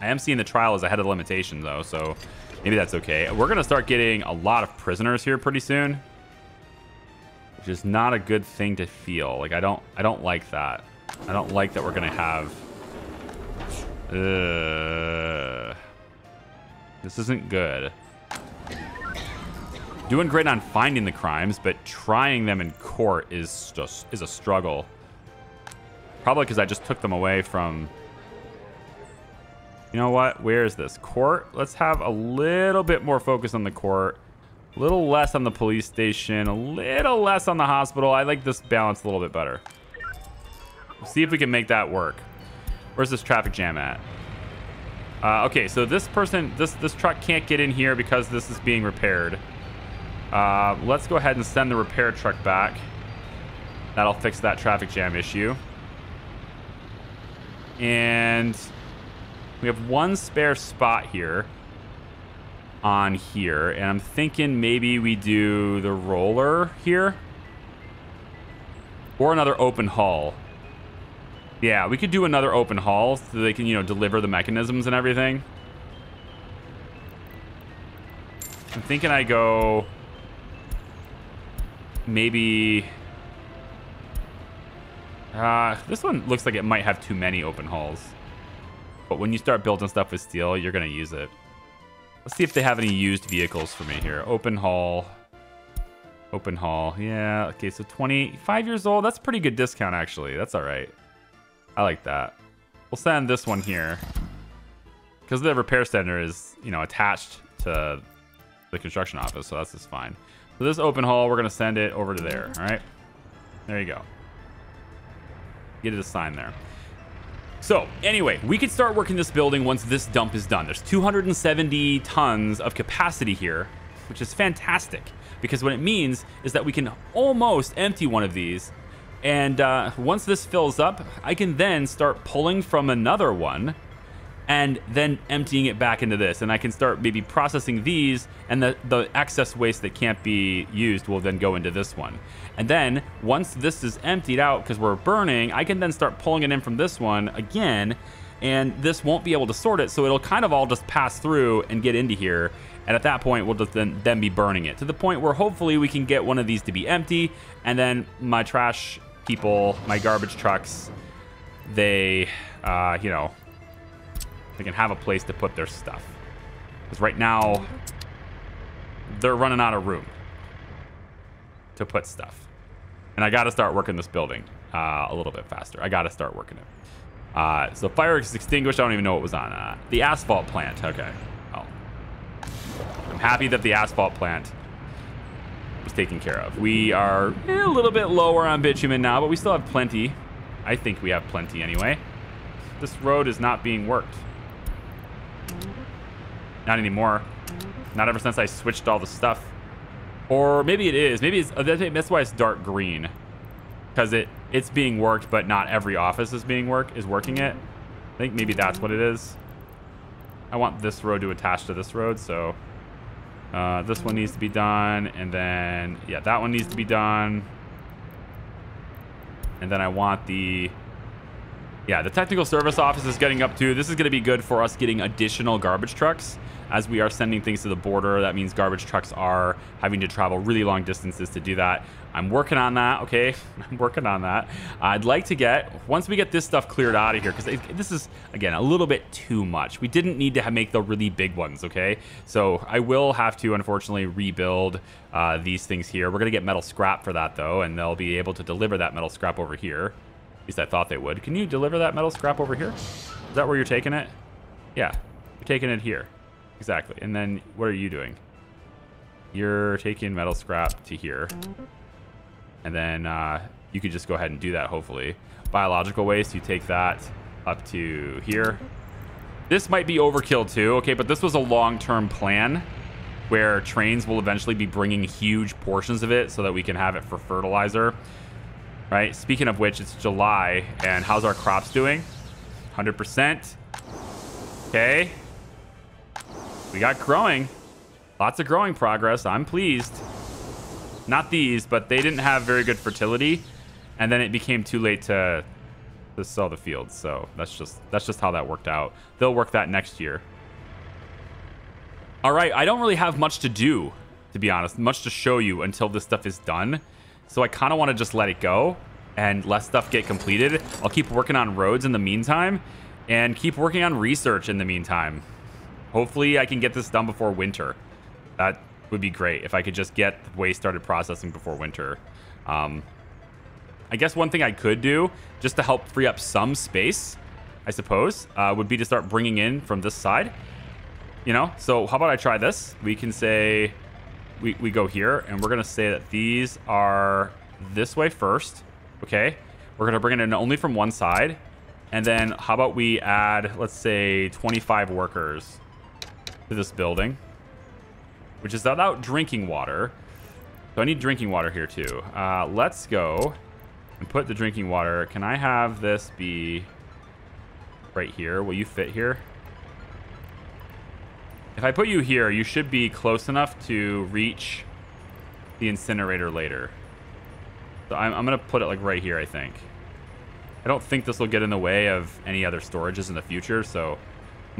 I am seeing the trial is ahead of the limitation, though, so maybe that's okay. We're going to start getting a lot of prisoners here pretty soon, which is not a good thing to feel. Like, I don't, I don't like that. I don't like that we're going to have... Uh, this isn't good. Doing great on finding the crimes, but trying them in court is just is a struggle. Probably because I just took them away from... You know what? Where is this? Court? Let's have a little bit more focus on the court. A little less on the police station. A little less on the hospital. I like this balance a little bit better. We'll see if we can make that work. Where's this traffic jam at? Uh, okay, so this person, this this truck can't get in here because this is being repaired. Uh, let's go ahead and send the repair truck back. That'll fix that traffic jam issue. And we have one spare spot here on here. And I'm thinking maybe we do the roller here. Or another open haul. Yeah, we could do another open haul so they can, you know, deliver the mechanisms and everything. I'm thinking I go maybe... Uh, this one looks like it might have too many open hauls. But when you start building stuff with steel, you're going to use it. Let's see if they have any used vehicles for me here. Open haul. Open haul. Yeah, okay, so 25 years old. That's pretty good discount, actually. That's all right. I like that. We'll send this one here. Because the repair center is, you know, attached to the construction office, so that's just fine. So this open haul, we're going to send it over to there, all right? There you go. Get it assigned there. So, anyway, we could start working this building once this dump is done. There's 270 tons of capacity here, which is fantastic. Because what it means is that we can almost empty one of these. And uh, once this fills up, I can then start pulling from another one and then emptying it back into this. And I can start maybe processing these, and the, the excess waste that can't be used will then go into this one. And then once this is emptied out because we're burning, I can then start pulling it in from this one again, and this won't be able to sort it, so it'll kind of all just pass through and get into here. And at that point, we'll just then, then be burning it to the point where hopefully we can get one of these to be empty, and then my trash people, my garbage trucks, they, uh, you know, they can have a place to put their stuff. Because right now, they're running out of room to put stuff. And I got to start working this building uh, a little bit faster. I got to start working it. Uh, so fire is extinguished. I don't even know what was on uh, the asphalt plant. Okay. Oh. I'm happy that the asphalt plant was taken care of. We are a little bit lower on bitumen now, but we still have plenty. I think we have plenty anyway. This road is not being worked. Not anymore. Not ever since I switched all the stuff. Or maybe it is. Maybe it's, that's why it's dark green. Because it, it's being worked, but not every office is being work is working it. I think maybe that's what it is. I want this road to attach to this road, so... Uh, this one needs to be done, and then... Yeah, that one needs to be done. And then I want the yeah, the technical service office is getting up to. This is going to be good for us getting additional garbage trucks as we are sending things to the border. That means garbage trucks are having to travel really long distances to do that. I'm working on that, okay? I'm working on that. I'd like to get, once we get this stuff cleared out of here, because this is, again, a little bit too much. We didn't need to make the really big ones, okay? So I will have to, unfortunately, rebuild uh, these things here. We're going to get metal scrap for that, though, and they'll be able to deliver that metal scrap over here At least I thought they would. Can you deliver that metal scrap over here? Is that where you're taking it? Yeah, you're taking it here. Exactly. And then what are you doing? You're taking metal scrap to here. And then uh, you could just go ahead and do that, hopefully. Biological waste, you take that up to here. This might be overkill too, okay? But this was a long-term plan where trains will eventually be bringing huge portions of it so that we can have it for fertilizer right? Speaking of which, it's July, and how's our crops doing? 100%. Okay. We got growing. Lots of growing progress. I'm pleased. Not these, but they didn't have very good fertility, and then it became too late to to sell the fields. So that's just that's just how that worked out. They'll work that next year. All right, I don't really have much to do, to be honest, much to show you until this stuff is done. So I kind of want to just let it go and let stuff get completed. I'll keep working on roads in the meantime and keep working on research in the meantime. Hopefully I can get this done before winter. That would be great if I could just get the waste started processing before winter. Um, I guess one thing I could do just to help free up some space, I suppose, uh, would be to start bringing in from this side. You know, so how about I try this? We can say we, we go here and we're going to say that these are this way first. Okay. We're going to bring it in only from one side. And then how about we add, let's say 25 workers to this building, which is without drinking water. So I need drinking water here too. Uh, let's go and put the drinking water. Can I have this be right here? Will you fit here? If I put you here, you should be close enough to reach the incinerator later. So I'm, I'm going to put it like right here, I think. I don't think this will get in the way of any other storages in the future, so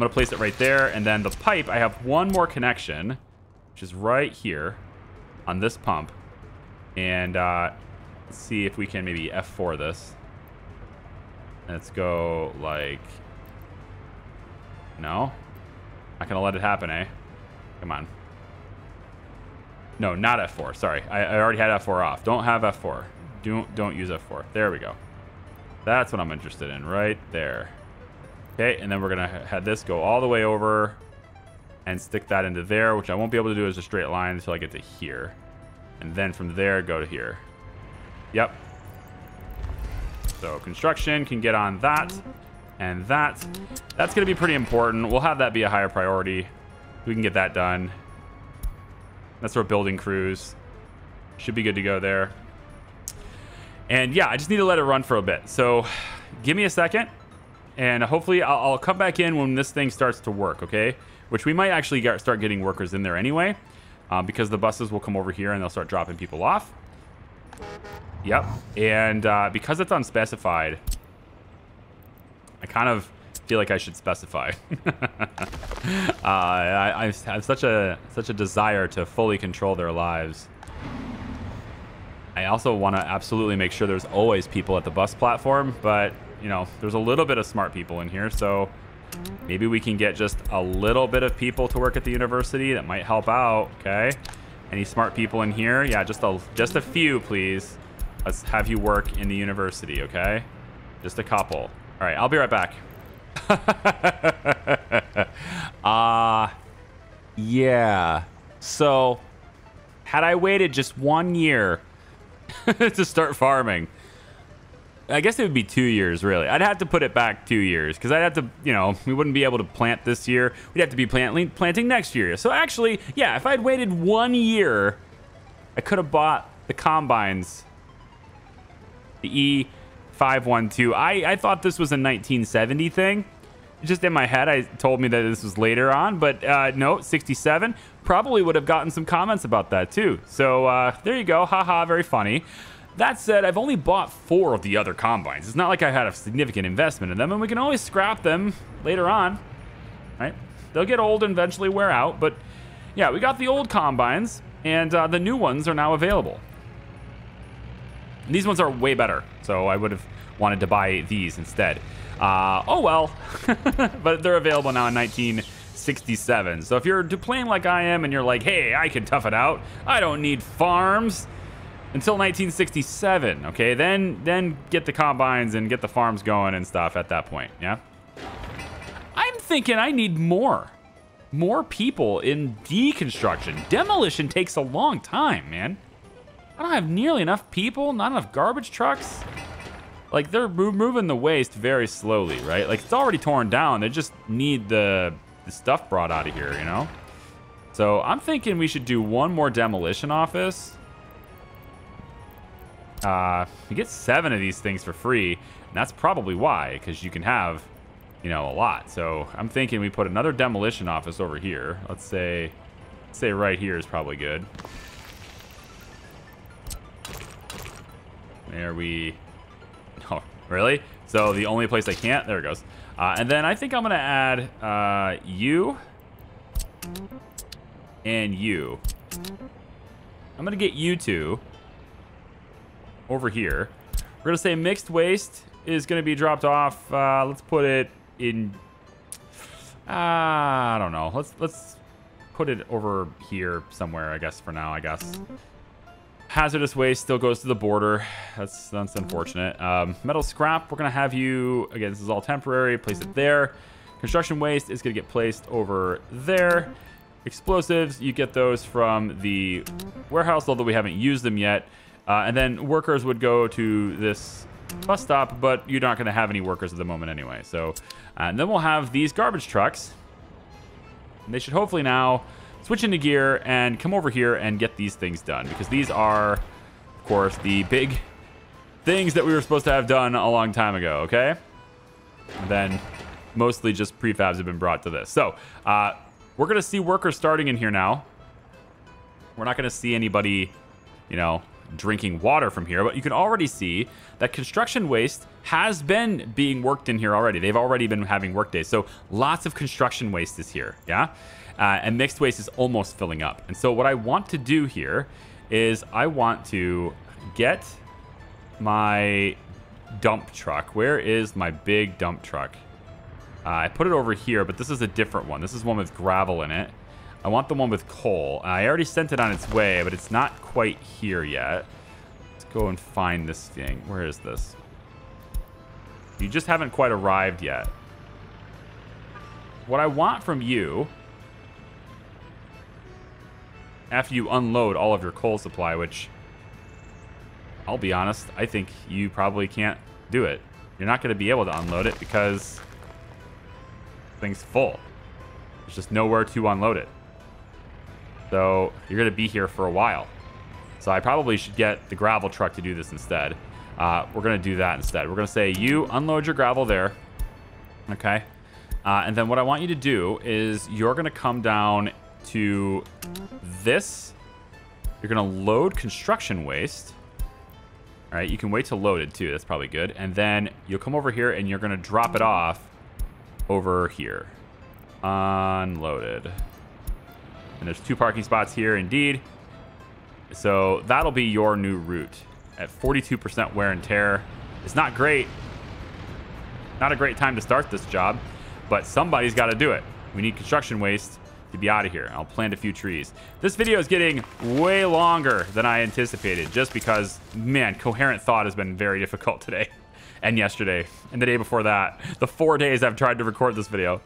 I'm to place it right there. And then the pipe, I have one more connection, which is right here on this pump. And uh, let's see if we can maybe F4 this. Let's go like... No? Not to let it happen, eh? Come on. No, not F4. Sorry. I, I already had F4 off. Don't have F4. Don't, don't use F4. There we go. That's what I'm interested in, right there. Okay, and then we're to have this go all the way over and stick that into there, which I won't be able to do as a straight line until I get to here. And then from there, go to here. Yep. So construction can get on that and that. That's to be pretty important. We'll have that be a higher priority. We can get that done. That's our building crews. Should be good to go there. And yeah, I just need to let it run for a bit. So give me a second. And hopefully I'll, I'll come back in when this thing starts to work, okay? Which we might actually get, start getting workers in there anyway. Uh, because the buses will come over here and they'll start dropping people off. Yep. And uh, because it's unspecified, I kind of feel like I should specify. uh, I, I, have such a such a desire to fully control their lives. I also want to absolutely make sure there's always people at the bus platform, but you know, there's a little bit of smart people in here, so maybe we can get just a little bit of people to work at the university that might help out. Okay, any smart people in here? Yeah, just a just a few, please. Let's have you work in the university. Okay, just a couple. All right, I'll be right back. uh, yeah. So, had I waited just one year to start farming, I guess it would be two years, really. I'd have to put it back two years because I'd have to, you know, we wouldn't be able to plant this year. We'd have to be plant, planting next year. So actually, yeah, if I'd waited one year, I could have bought the combines, the E 512. I, I thought this was a 1970 thing. Just in my head, I told me that this was later on, but uh, no, 67. Probably would have gotten some comments about that too. So uh, there you go. Haha, very funny. That said, I've only bought four of the other combines. It's not like I had a significant investment in them, and we can always scrap them later on. Right? They'll get old and eventually wear out, but yeah, we got the old combines, and uh, the new ones are now available. And these ones are way better, so I would have wanted to buy these instead. Uh, oh well, but they're available now in 1967. So if you're playing like I am and you're like, hey, I can tough it out. I don't need farms until 1967. Okay, then then get the combines and get the farms going and stuff at that point. Yeah. I'm thinking I need more, more people in deconstruction. Demolition takes a long time, man. I don't have nearly enough people, not enough garbage trucks. Like, they're moving the waste very slowly, right? Like, it's already torn down. They just need the, the stuff brought out of here, you know? So, I'm thinking we should do one more demolition office. Uh, you get seven of these things for free. And that's probably why, because you can have, you know, a lot. So, I'm thinking we put another demolition office over here. Let's say, let's say right here is probably good. There we... Oh, really? So the only place I can't? There it goes. Uh, and then I think I'm going to add uh, you and you. I'm going to get you two over here. We're going to say mixed waste is going to be dropped off. Uh, let's put it in... Uh, I don't know. Let's let's put it over here somewhere, I guess, for now, I guess. Hazardous waste still goes to the border. That's that's unfortunate. Um, metal scrap, we're going to have you, again, this is all temporary, place it there. Construction waste is going to get placed over there. Explosives, you get those from the warehouse, although we haven't used them yet. Uh, and then workers would go to this bus stop, but you're not going to have any workers at the moment anyway. So, uh, and then we'll have these garbage trucks. And they should hopefully now switch into gear and come over here and get these things done because these are, of course, the big things that we were supposed to have done a long time ago, okay? And then mostly just prefabs have been brought to this. So, uh, we're going to see workers starting in here now. We're not going to see anybody, you know, drinking water from here, but you can already see that construction waste has been being worked in here already. They've already been having work days. So lots of construction waste is here, yeah? Uh, and mixed waste is almost filling up. And so what I want to do here is I want to get my dump truck. Where is my big dump truck? Uh, I put it over here, but this is a different one. This is one with gravel in it. I want the one with coal. Uh, I already sent it on its way, but it's not quite here yet. Let's go and find this thing. Where is this? You just haven't quite arrived yet. What I want from you, after you unload all of your coal supply, which, I'll be honest, I think you probably can't do it. You're not going to be able to unload it because thing's full. There's just nowhere to unload it. So you're going to be here for a while. So I probably should get the gravel truck to do this instead. Uh, we're going to do that instead. We're going to say, you unload your gravel there. Okay. Uh, and then what I want you to do is you're going to come down to this. You're going to load construction waste. All right, you can wait to load it too. That's probably good. And then you'll come over here and you're going to drop it off over here. Unloaded. And there's two parking spots here indeed. So that'll be your new route at 42% wear and tear. It's not great. Not a great time to start this job, but somebody's got to do it. We need construction waste to be out of here. I'll plant a few trees. This video is getting way longer than I anticipated just because, man, coherent thought has been very difficult today and yesterday and the day before that. The four days I've tried to record this video.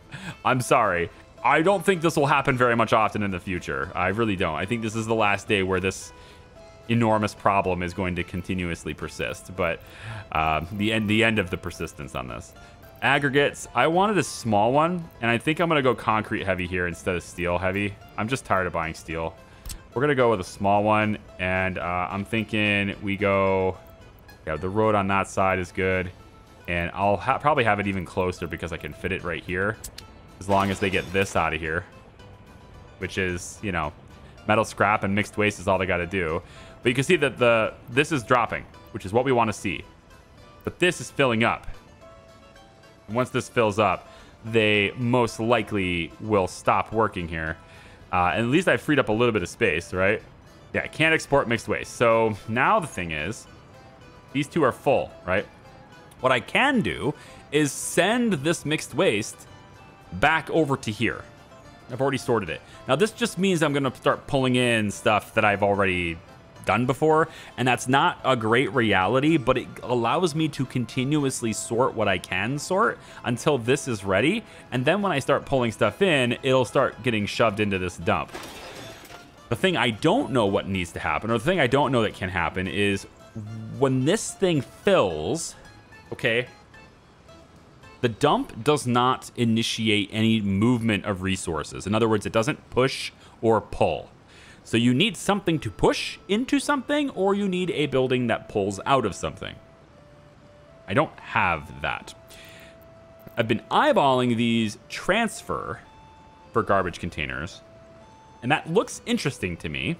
I'm sorry. I don't think this will happen very much often in the future. I really don't. I think this is the last day where this enormous problem is going to continuously persist. But uh, the end, the end of the persistence on this. Aggregates. I wanted a small one, and I think I'm gonna go concrete heavy here instead of steel heavy. I'm just tired of buying steel. We're gonna go with a small one, and uh, I'm thinking we go. Yeah, the road on that side is good, and I'll ha probably have it even closer because I can fit it right here as long as they get this out of here, which is, you know, metal scrap and mixed waste is all they got to do. But you can see that the this is dropping, which is what we want to see. But this is filling up. And once this fills up, they most likely will stop working here. Uh, and at least I freed up a little bit of space, right? Yeah, I can't export mixed waste. So now the thing is, these two are full, right? What I can do is send this mixed waste back over to here. I've already sorted it. Now this just means I'm going to start pulling in stuff that I've already done before, and that's not a great reality, but it allows me to continuously sort what I can sort until this is ready, and then when I start pulling stuff in, it'll start getting shoved into this dump. The thing I don't know what needs to happen, or the thing I don't know that can happen is when this thing fills, okay, the dump does not initiate any movement of resources. In other words, it doesn't push or pull. So you need something to push into something, or you need a building that pulls out of something. I don't have that. I've been eyeballing these transfer for garbage containers, and that looks interesting to me,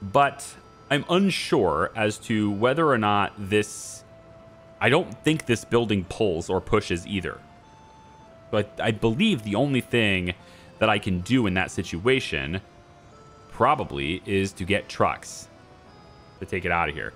but I'm unsure as to whether or not this I don't think this building pulls or pushes either. But I believe the only thing that I can do in that situation probably is to get trucks to take it out of here.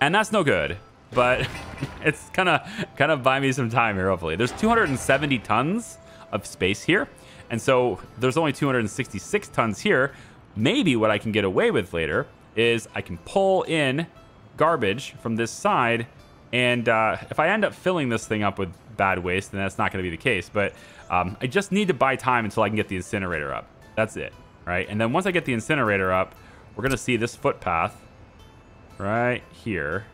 And that's no good, but it's kind of kind of buy me some time here hopefully. There's 270 tons of space here. And so there's only 266 tons here. Maybe what I can get away with later is I can pull in garbage from this side. And uh, if I end up filling this thing up with bad waste, then that's not going to be the case. But um, I just need to buy time until I can get the incinerator up. That's it, right? And then once I get the incinerator up, we're going to see this footpath right here.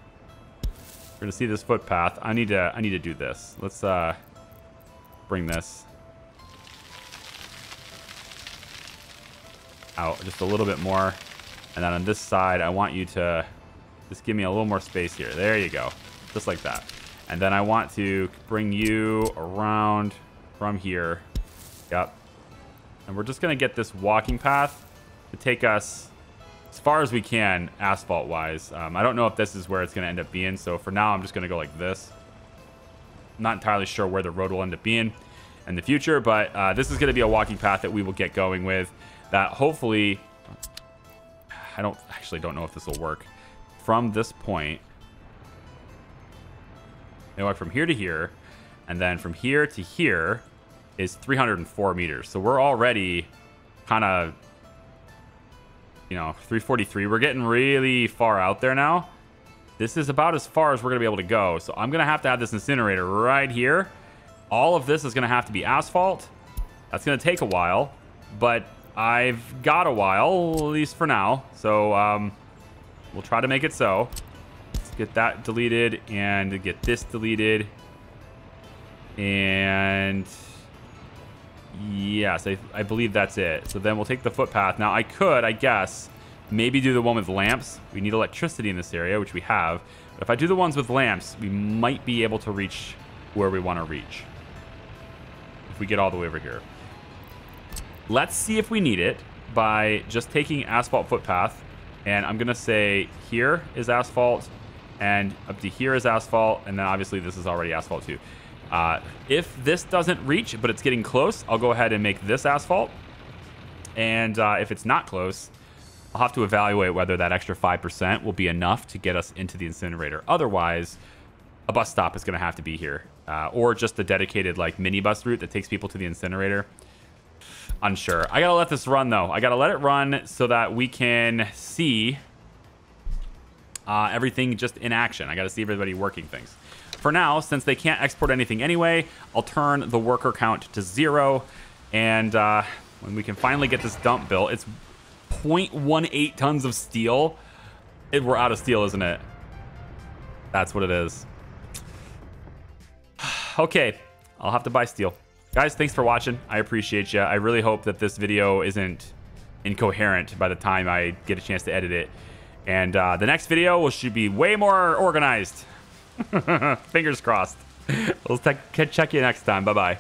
We're going to see this footpath. I need to I need to do this. Let's uh, bring this out just a little bit more. And then on this side, I want you to just give me a little more space here. There you go. Just like that. And then I want to bring you around from here. Yep. And we're just going to get this walking path to take us as far as we can asphalt-wise. Um, I don't know if this is where it's going to end up being. So for now, I'm just going to go like this. Not entirely sure where the road will end up being in the future, but uh, this is going to be a walking path that we will get going with that hopefully... I don't actually don't know if this will work. From this point, they went from here to here, and then from here to here is 304 meters. So we're already kind of, you know, 343. We're getting really far out there now. This is about as far as we're going to be able to go. So I'm going to have to have this incinerator right here. All of this is going to have to be asphalt. That's going to take a while, but I've got a while, at least for now. So um, we'll try to make it so. Get that deleted and get this deleted. And yes, I, I believe that's it. So then we'll take the footpath. Now I could, I guess, maybe do the one with lamps. We need electricity in this area, which we have. But if I do the ones with lamps, we might be able to reach where we want to reach. If we get all the way over here. Let's see if we need it by just taking asphalt footpath. And I'm going to say here is asphalt and up to here is asphalt. And then obviously this is already asphalt too. Uh, if this doesn't reach, but it's getting close, I'll go ahead and make this asphalt. And uh, if it's not close, I'll have to evaluate whether that extra 5% will be enough to get us into the incinerator. Otherwise, a bus stop is going to have to be here. Uh, or just a dedicated like mini bus route that takes people to the incinerator. Unsure. I got to let this run, though. I got to let it run so that we can see uh, everything just in action. I got to see everybody working things. For now, since they can't export anything anyway, I'll turn the worker count to zero. And uh, when we can finally get this dump built, it's 0.18 tons of steel. It, we're out of steel, isn't it? That's what it is. okay, I'll have to buy steel. Guys, thanks for watching. I appreciate you. I really hope that this video isn't incoherent by the time I get a chance to edit it. And uh, the next video will should be way more organized. Fingers crossed. We'll check you next time. Bye-bye.